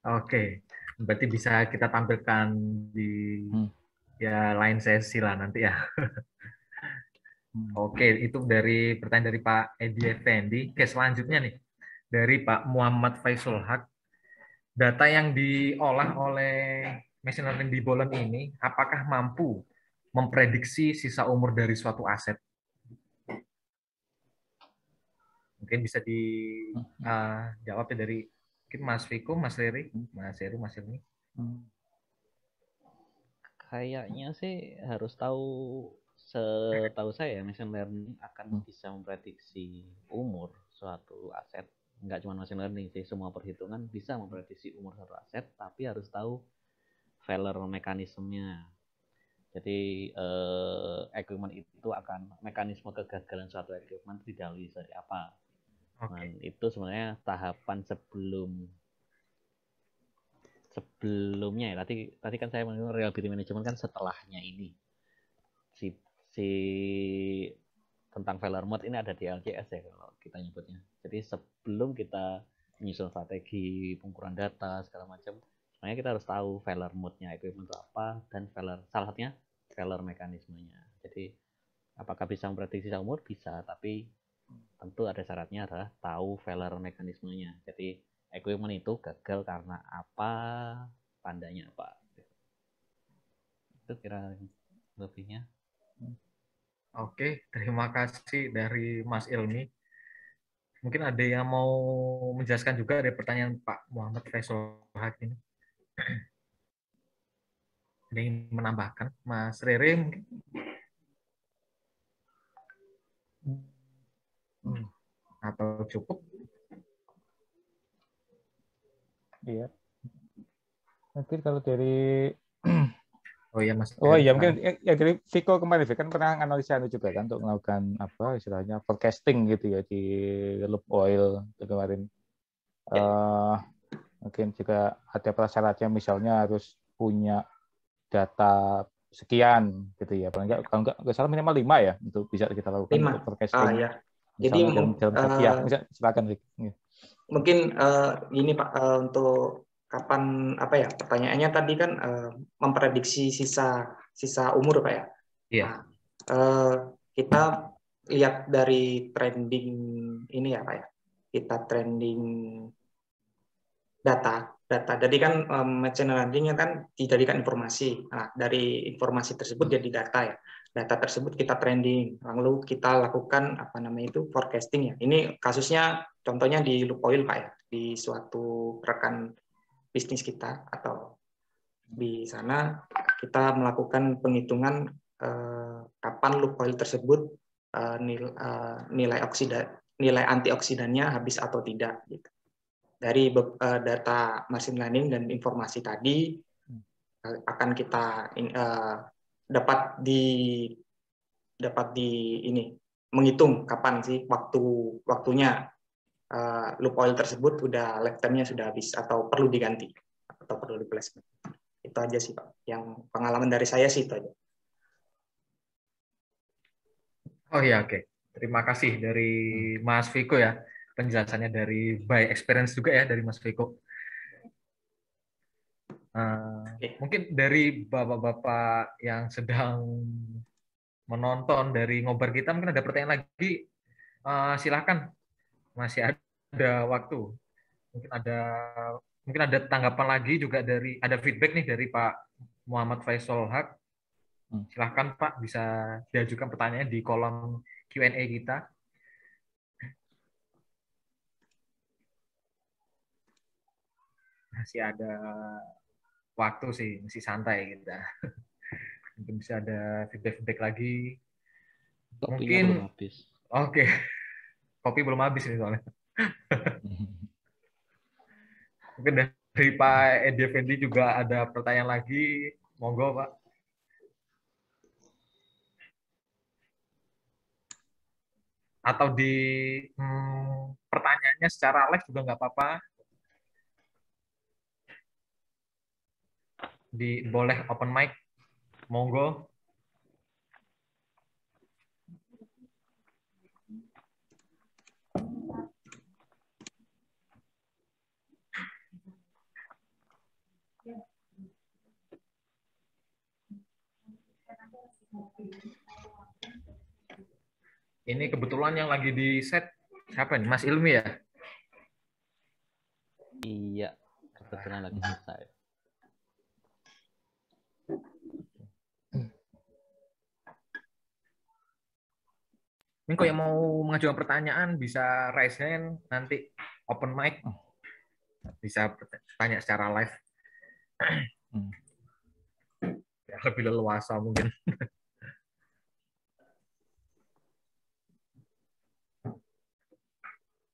Oke, berarti bisa kita tampilkan di Hmm. ya lain sesi lah nanti ya. Hmm. Oke, itu dari pertanyaan dari Pak Edi Effendi. Oke, selanjutnya nih dari Pak Muhammad Faisal Haq. Data yang diolah oleh machine learning di Bolen ini, apakah mampu memprediksi sisa umur dari suatu aset? Mungkin bisa dijawab ya dari mungkin Mas Viko, Mas Riri, Mas Heru, Mas Ilmi. Hmm. Kayaknya sih harus tahu setahu saya machine learning akan bisa memprediksi umur suatu aset. Nggak cuma machine learning sih, semua perhitungan bisa memprediksi umur suatu aset, tapi harus tahu failure mekanismenya. Jadi eh, equipment itu akan mekanisme kegagalan suatu equipment didahului dari apa. Oke. Dan itu sebenarnya tahapan sebelum sebelumnya ya. Tadi tadi kan saya mengenai reliability management kan setelahnya ini. Si si tentang failure mode ini ada di LCS ya kalau kita nyebutnya. Jadi sebelum kita menyusun strategi pengukuran data segala macam, sebenarnya kita harus tahu failure mode-nya equipment itu apa dan failure salah satunya failure mekanismenya. Jadi apakah bisa memprediksi umur? Bisa, tapi tentu ada syaratnya adalah tahu failure mekanismenya. Jadi equipment itu gagal karena apa, tandanya apa. Itu kira lebihnya. Oke, terima kasih dari Mas Ilmi. Mungkin ada yang mau menjelaskan juga dari pertanyaan Pak Muhammad Faisal Haq ini. Ada yang menambahkan? Mas Rere mungkin? Hmm, Atau cukup? Iya. Mungkin kalau dari (clears throat) Oh iya Mas. Oh iya mungkin ya, ya dari Viko kemarin Viko kan pernah analisa itu juga kan untuk melakukan apa istilahnya forecasting gitu ya di loop oil itu kemarin. Eh mungkin juga ada prasyaratnya misalnya harus punya data sekian gitu ya. Paling enggak kalau enggak, enggak salah minimal lima ya untuk bisa kita lakukan Lima. untuk forecasting. Ah ya. Jadi, Misalnya dalam, dalam ya, bisa, silakan. Iya. Mungkin eh, ini Pak eh, untuk kapan apa ya pertanyaannya tadi kan eh, memprediksi sisa sisa umur Pak ya. Iya. Eh, kita lihat dari trending ini ya Pak ya. Kita trending data data. Jadi kan um, machine learning kan dijadikan informasi. Nah, dari informasi tersebut jadi data ya. Data tersebut kita trending, lalu kita lakukan apa namanya itu forecasting ya. Ini kasusnya contohnya di Loop Oil Pak ya, di suatu rekan bisnis kita atau di sana kita melakukan penghitungan eh, kapan loop oil tersebut uh, nilai, uh, nilai oksida nilai antioksidannya habis atau tidak gitu. Dari uh, data machine learning dan informasi tadi uh, akan kita uh, dapat di dapat di ini menghitung kapan sih waktu waktunya uh, loop oil tersebut udah lifetime-nya sudah habis atau perlu diganti atau perlu replacement. Itu aja sih Pak. Yang pengalaman dari saya sih itu aja. Oh iya, oke. Okay. Terima kasih dari Mas Viko ya. Penjelasannya dari by experience juga ya dari Mas Viko. Uh, okay. Mungkin dari bapak-bapak yang sedang menonton dari ngobar kita, mungkin ada pertanyaan lagi. Uh, silahkan, masih ada waktu. Mungkin ada mungkin ada tanggapan lagi juga dari ada feedback nih dari Pak Muhammad Faisal Haq Hmm. Silahkan Pak, bisa diajukan pertanyaan di kolom Q&A kita. Masih ada waktu sih, masih santai kita. (laughs) Mungkin bisa ada feedback-feedback lagi. Kopinya Mungkin belum habis. Oke. Okay. (laughs) Kopi belum habis ini soalnya. (laughs) Mungkin dari Pak Edi Effendi juga ada pertanyaan lagi. Monggo, Pak. atau di hmm, pertanyaannya secara live juga nggak apa-apa. Di boleh open mic, monggo. Ini kebetulan yang lagi di set siapa nih? Mas Ilmi ya? Iya, kebetulan lagi selesai. Ini kok yang mau mengajukan pertanyaan bisa raise hand nanti open mic bisa tanya secara live. Hmm. Ya, lebih leluasa mungkin. (laughs)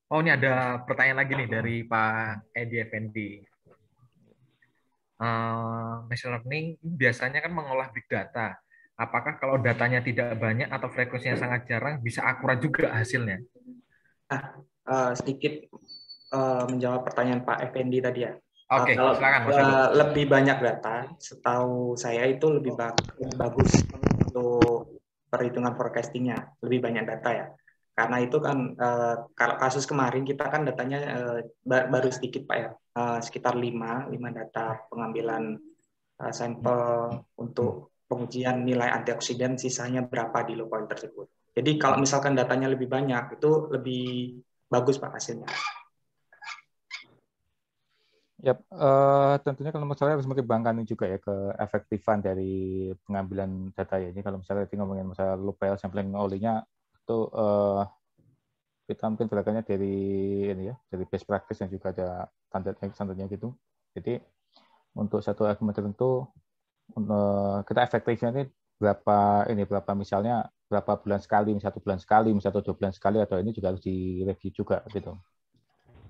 Oh ini ada pertanyaan lagi nih dari Pak Edi Effendi. Uh, machine learning biasanya kan mengolah big data. Apakah kalau datanya tidak banyak atau frekuensinya sangat jarang bisa akurat juga hasilnya? Ah, uh, sedikit uh, menjawab pertanyaan Pak Effendi tadi ya. Oke, okay, uh, silakan. Uh, lebih banyak data, setahu saya itu lebih bagus untuk perhitungan forecastingnya, lebih banyak data ya karena itu kan uh, kalau kasus kemarin kita kan datanya uh, baru sedikit pak ya uh, sekitar lima lima data pengambilan uh, sampel untuk pengujian nilai antioksidan sisanya berapa di lokal tersebut. Jadi kalau misalkan datanya lebih banyak itu lebih bagus pak hasilnya. Yap, uh, tentunya kalau misalnya harus mempertimbangkan juga ya ke efektifan dari pengambilan data ya. Ini kalau misalnya tadi ngomongin masalah low sampling olinya itu uh, kita mungkin belakannya dari ini ya dari best practice yang juga ada standar standarnya gitu. Jadi untuk satu argumen tertentu kita efektifnya ini berapa ini berapa misalnya berapa bulan sekali satu bulan sekali misalnya dua bulan sekali atau ini juga harus direview juga gitu.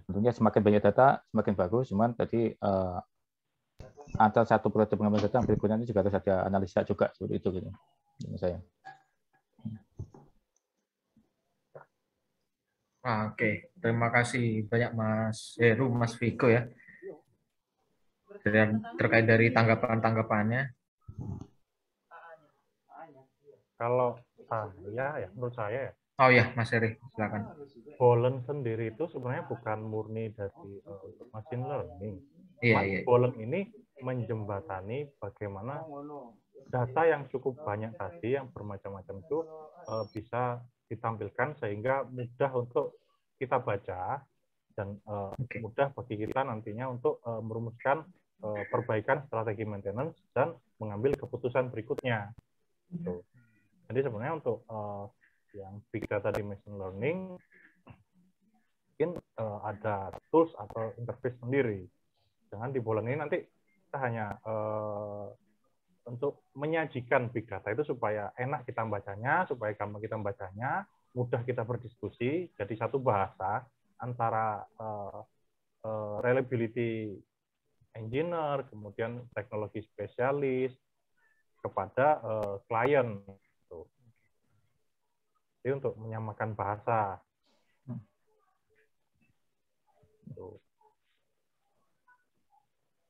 Tentunya semakin banyak data semakin bagus cuman tadi uh, antara satu produk pengambilan data berikutnya ini juga harus ada analisa juga seperti itu gitu. Ini saya. Ah, Oke, terima kasih banyak Mas Heru, Mas Viko ya. Dan terkait dari tanggapan-tanggapannya. Kalau saya ya, menurut saya ya. Oh ya, Mas Heri, silakan. Bolen sendiri itu sebenarnya bukan murni dari uh, machine learning. Iya, iya. Bolen ini menjembatani bagaimana data yang cukup banyak tadi yang bermacam-macam itu uh, bisa ditampilkan sehingga mudah untuk kita baca dan uh, eh, okay. mudah bagi kita nantinya untuk uh, merumuskan uh, perbaikan strategi maintenance dan mengambil keputusan berikutnya. Gitu. Jadi sebenarnya untuk uh, yang big data di machine learning mungkin uh, ada tools atau interface sendiri. Jangan di ini nanti kita hanya uh, untuk menyajikan big data itu supaya enak kita bacanya, supaya gampang kita bacanya, mudah kita berdiskusi, jadi satu bahasa antara uh, uh, reliability engineer, kemudian teknologi spesialis kepada uh, klien. Gitu. Jadi untuk menyamakan bahasa. Gitu.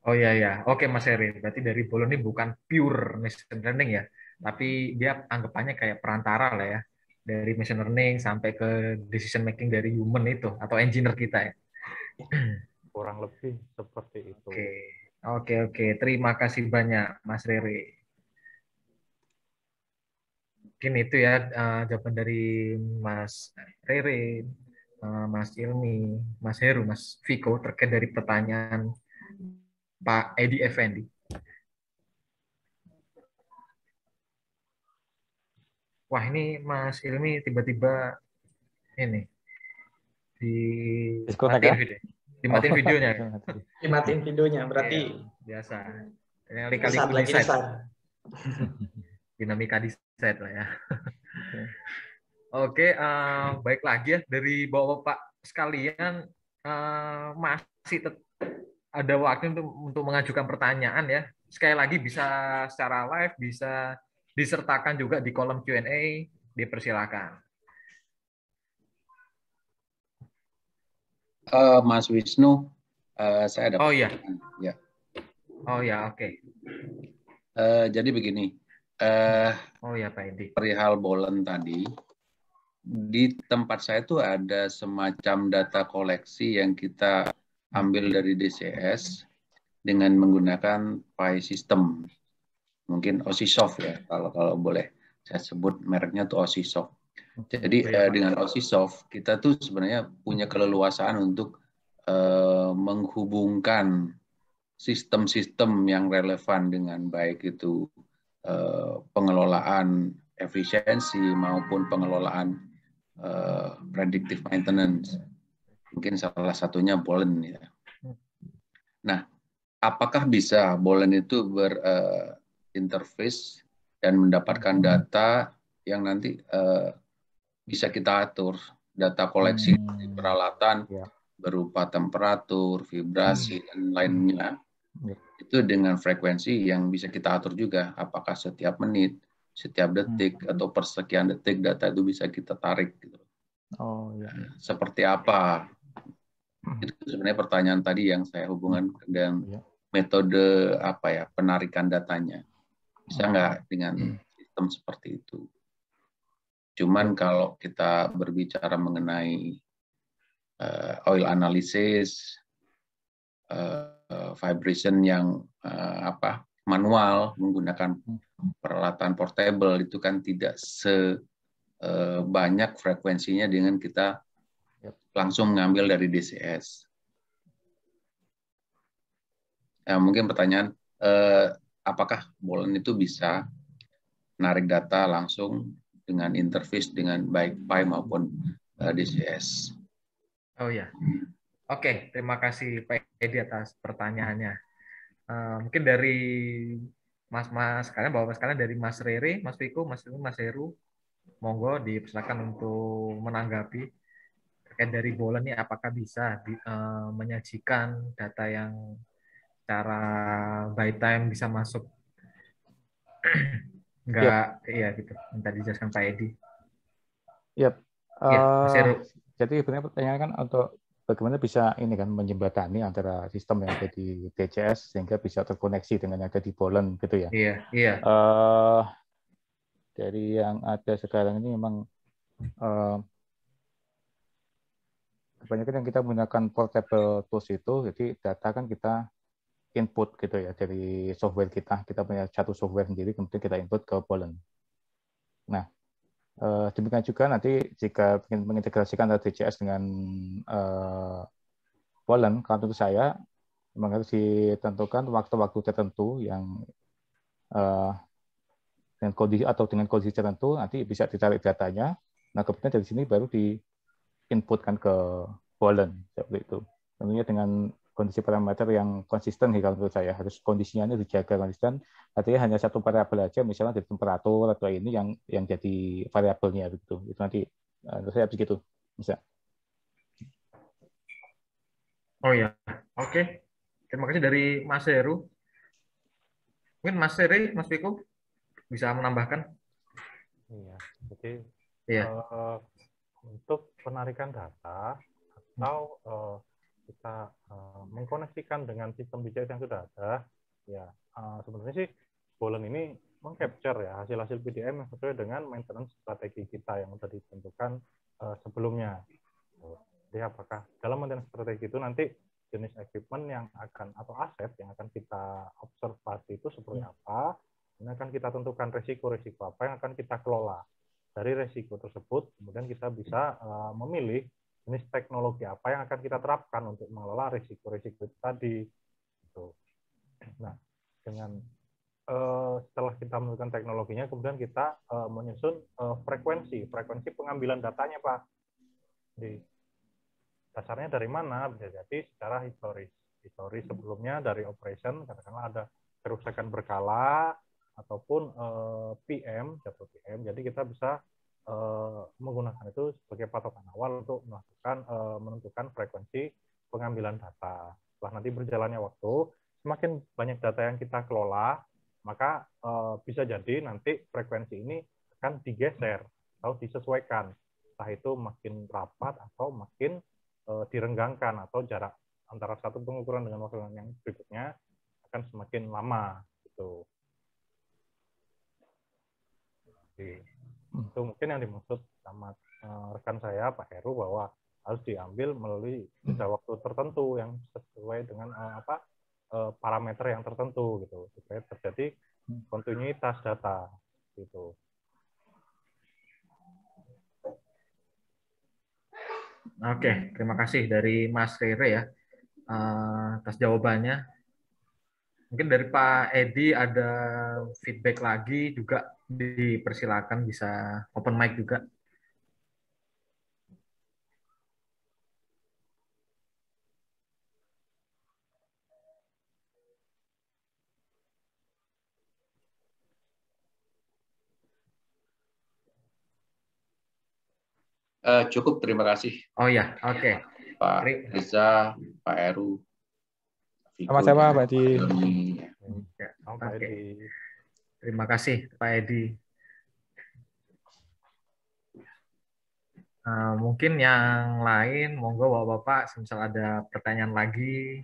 Oh iya ya, oke Mas Heri. Berarti dari Bolo ini bukan pure machine learning ya, tapi dia anggapannya kayak perantara lah ya, dari machine learning sampai ke decision making dari human itu atau engineer kita ya. (clears throat) Kurang lebih seperti itu. Oke, oke, oke. Terima kasih banyak Mas Rere. Mungkin itu ya uh, jawaban dari Mas Rere, uh, Mas Ilmi, Mas Heru, Mas Viko terkait dari pertanyaan Pak Edi Effendi. Wah ini Mas Ilmi tiba-tiba ini di matiin, ya? Dimatiin oh, videonya. Dimatiin videonya berarti iya, biasa. Yang kali-kali lagi set. (laughs) Dinamika di set lah ya. Oke, uh, baik lagi ya dari bapak-bapak sekalian uh, masih ada waktu untuk untuk mengajukan pertanyaan ya. Sekali lagi bisa secara live, bisa disertakan juga di kolom Q&A, dipersilakan. Uh, Mas Wisnu, uh, saya ada. Oh iya. Ya. Oh ya, oke. Okay. Uh, jadi begini. Uh, oh ya, Pak Edi. Perihal bolen tadi, di tempat saya itu ada semacam data koleksi yang kita ambil dari DCS dengan menggunakan file system. Mungkin Osisoft ya, kalau kalau boleh saya sebut mereknya tuh Osisoft. Jadi eh, dengan Osisoft kita tuh sebenarnya punya keleluasaan untuk eh, menghubungkan sistem-sistem yang relevan dengan baik itu eh, pengelolaan efisiensi maupun pengelolaan eh, predictive maintenance Mungkin salah satunya Bolen ya. Nah, apakah bisa Bolen itu berinterface uh, dan mendapatkan data yang nanti uh, bisa kita atur data koleksi hmm. peralatan ya. berupa temperatur, vibrasi hmm. dan lainnya ya. itu dengan frekuensi yang bisa kita atur juga apakah setiap menit, setiap detik hmm. atau persekian detik data itu bisa kita tarik gitu. Oh ya. Seperti apa Hmm. Itu sebenarnya pertanyaan tadi yang saya hubungan dengan ya. metode apa ya penarikan datanya. Bisa hmm. nggak dengan hmm. sistem seperti itu? Cuman kalau kita berbicara mengenai uh, oil analysis, uh, vibration yang uh, apa manual menggunakan peralatan portable itu kan tidak sebanyak frekuensinya dengan kita langsung mengambil dari DCS. Ya, mungkin pertanyaan, eh, apakah Bolen itu bisa narik data langsung dengan interface dengan baik PI maupun eh, DCS? Oh ya, oke. Terima kasih Pak Edi atas pertanyaannya. Uh, mungkin dari Mas-mas kalian, bawa mas kalian dari Mas Rere, Mas Viko, Mas Mas Heru, monggo dipersilakan untuk menanggapi terkait dari bola nih apakah bisa uh, menyajikan data yang cara by time bisa masuk (clears throat) enggak yep. iya gitu minta dijelaskan Pak Edi. Uh, ya, jadi sebenarnya pertanyaan kan untuk bagaimana bisa ini kan menjembatani antara sistem yang ada di DCS sehingga bisa terkoneksi dengan yang ada di Bolen gitu ya. Iya, iya. Uh, dari yang ada sekarang ini memang uh, kebanyakan yang kita menggunakan portable tools itu, jadi data kan kita input gitu ya dari software kita. Kita punya satu software sendiri, kemudian kita input ke Poland. Nah, eh, demikian juga nanti jika ingin mengintegrasikan data DCS dengan eh, Poland, kalau tentu saya memang harus ditentukan waktu-waktu tertentu yang eh, dengan kondisi atau dengan kondisi tertentu nanti bisa ditarik datanya. Nah, kemudian dari sini baru di inputkan ke Poland seperti itu. Tentunya dengan kondisi parameter yang konsisten sih kalau menurut saya. Harus kondisinya ini dijaga konsisten. Artinya hanya satu variabel aja misalnya dari temperatur atau ini yang yang jadi variabelnya begitu. Itu nanti uh, saya begitu bisa oh ya oke. Okay. terima kasih dari Mas Heru. Mungkin Mas Heri Mas Piko bisa menambahkan? Iya. Jadi iya. Uh, untuk penarikan data atau uh, kita uh, mengkoneksikan dengan sistem BCS yang sudah ada, ya uh, sebenarnya sih Bolen ini mengcapture ya hasil-hasil PDM yang sesuai dengan maintenance strategi kita yang sudah ditentukan uh, sebelumnya. Jadi apakah dalam maintenance strategi itu nanti jenis equipment yang akan atau aset yang akan kita observasi itu seperti hmm. apa, ini akan kita tentukan risiko-risiko apa yang akan kita kelola. Dari risiko tersebut, kemudian kita bisa uh, memilih jenis teknologi apa yang akan kita terapkan untuk mengelola risiko-risiko itu tadi. Gitu. Nah, dengan uh, setelah kita menentukan teknologinya, kemudian kita uh, menyusun uh, frekuensi, frekuensi pengambilan datanya, Pak. Jadi, dasarnya dari mana? Bisa jadi secara historis. Historis sebelumnya dari operation, katakanlah ada kerusakan berkala, ataupun PM, jatuh PM. Jadi kita bisa uh, menggunakan itu sebagai patokan awal untuk melakukan uh, menentukan frekuensi pengambilan data. Setelah nanti berjalannya waktu, semakin banyak data yang kita kelola, maka uh, bisa jadi nanti frekuensi ini akan digeser atau disesuaikan. Entah itu makin rapat atau makin direnggangkan atau jarak antara satu pengukuran dengan pengukuran yang berikutnya akan semakin lama gitu. Itu mungkin yang dimaksud sama uh, rekan saya Pak Heru bahwa harus diambil melalui jeda waktu tertentu yang sesuai dengan uh, apa uh, parameter yang tertentu gitu supaya terjadi kontinuitas data gitu. Oke, terima kasih dari Mas Rere ya uh, atas jawabannya. Mungkin dari Pak Edi ada feedback lagi juga dipersilakan bisa open mic juga. Uh, cukup, terima kasih. Oh ya, oke. Okay. Pak Reza, Pak Eru, sama-sama Pak Edi. Ya, Oke. Terima kasih Pak Edi. Uh, mungkin yang lain, monggo Bapak-Bapak, misal ada pertanyaan lagi,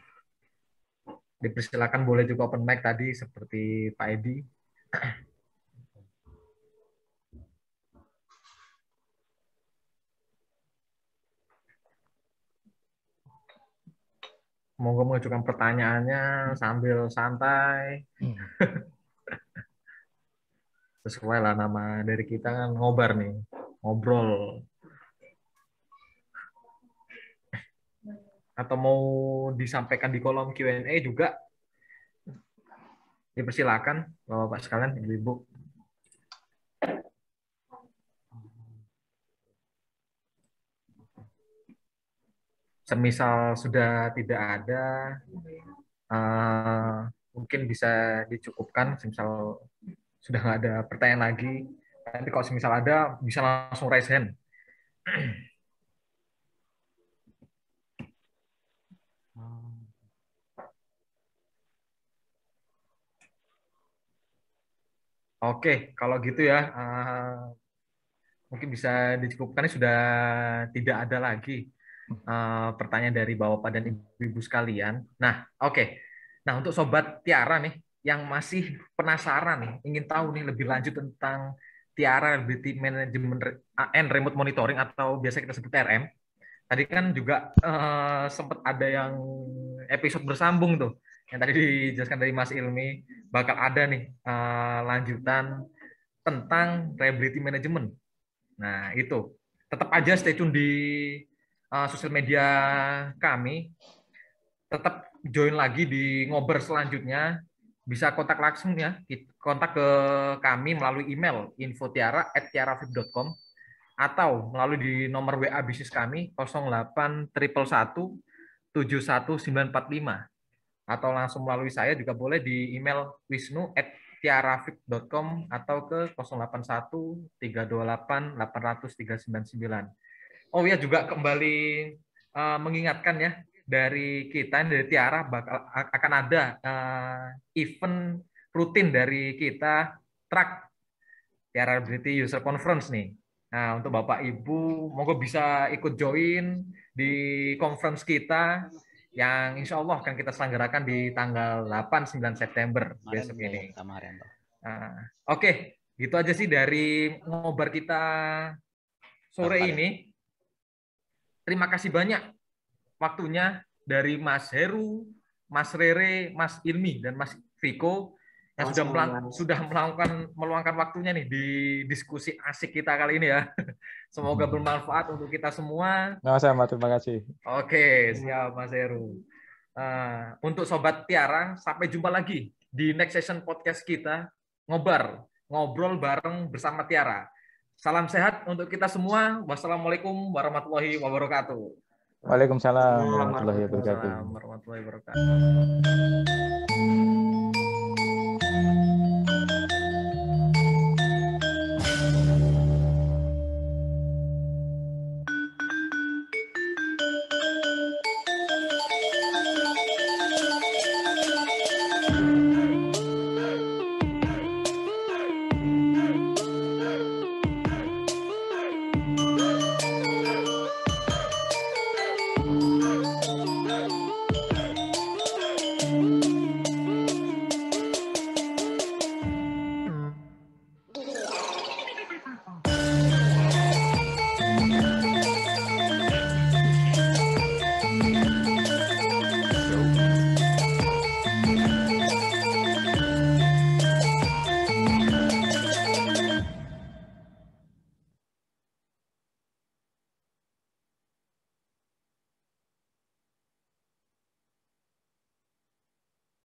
dipersilakan boleh juga open mic tadi seperti Pak Edi. Monggo mengajukan pertanyaannya sambil santai. Hmm. (laughs) Sesuai lah nama dari kita kan ngobar nih, ngobrol. Atau mau disampaikan di kolom Q&A juga dipersilakan Bapak-bapak sekalian, Ibu-ibu. Semisal sudah tidak ada uh, mungkin bisa dicukupkan semisal sudah nggak ada pertanyaan lagi. Nanti kalau semisal ada bisa langsung raise hand. Oke, kalau gitu ya, uh, mungkin bisa dicukupkan sudah tidak ada lagi uh, pertanyaan dari Bapak dan Ibu-ibu sekalian. Nah, oke. Okay. Nah, untuk sobat Tiara nih yang masih penasaran nih, ingin tahu nih lebih lanjut tentang Tiara Reliability Management and Remote Monitoring atau biasa kita sebut TRM. Tadi kan juga uh, sempat ada yang episode bersambung tuh, yang tadi dijelaskan dari Mas Ilmi, bakal ada nih uh, lanjutan tentang reliability management. Nah, itu tetap aja stay tune di uh, sosial media kami, tetap join lagi di ngobrol selanjutnya. Bisa kontak langsung ya, kontak ke kami melalui email infotiara@tiarafib.com atau melalui di nomor WA bisnis kami 08 111 71945 atau langsung melalui saya juga boleh di email wisnu@tiarafik.com atau ke 081 328 800 399. Oh ya juga kembali uh, mengingatkan ya dari kita dari Tiara bakal akan ada uh, event rutin dari kita track Tiara Ability User Conference nih. Nah, untuk Bapak Ibu, monggo bisa ikut join di conference kita yang insya Allah akan kita selenggarakan di tanggal 8-9 September Kemarin besok ini. Nah, Oke, okay. gitu aja sih dari ngobar kita sore Sampai. ini. Terima kasih banyak waktunya dari Mas Heru, Mas Rere, Mas Ilmi, dan Mas Viko yang sudah melang sudah melakukan meluangkan waktunya nih di diskusi asik kita kali ini ya. (laughs) Semoga hmm. bermanfaat untuk kita semua. Nah, sama terima kasih. Oke, siap Mas Heru. Uh, untuk sobat Tiara, sampai jumpa lagi di next session podcast kita ngobar ngobrol bareng bersama Tiara. Salam sehat untuk kita semua. Wassalamualaikum warahmatullahi wabarakatuh. Waalaikumsalam warahmatullahi wabarakatuh. Warahmatullahi wabarakatuh.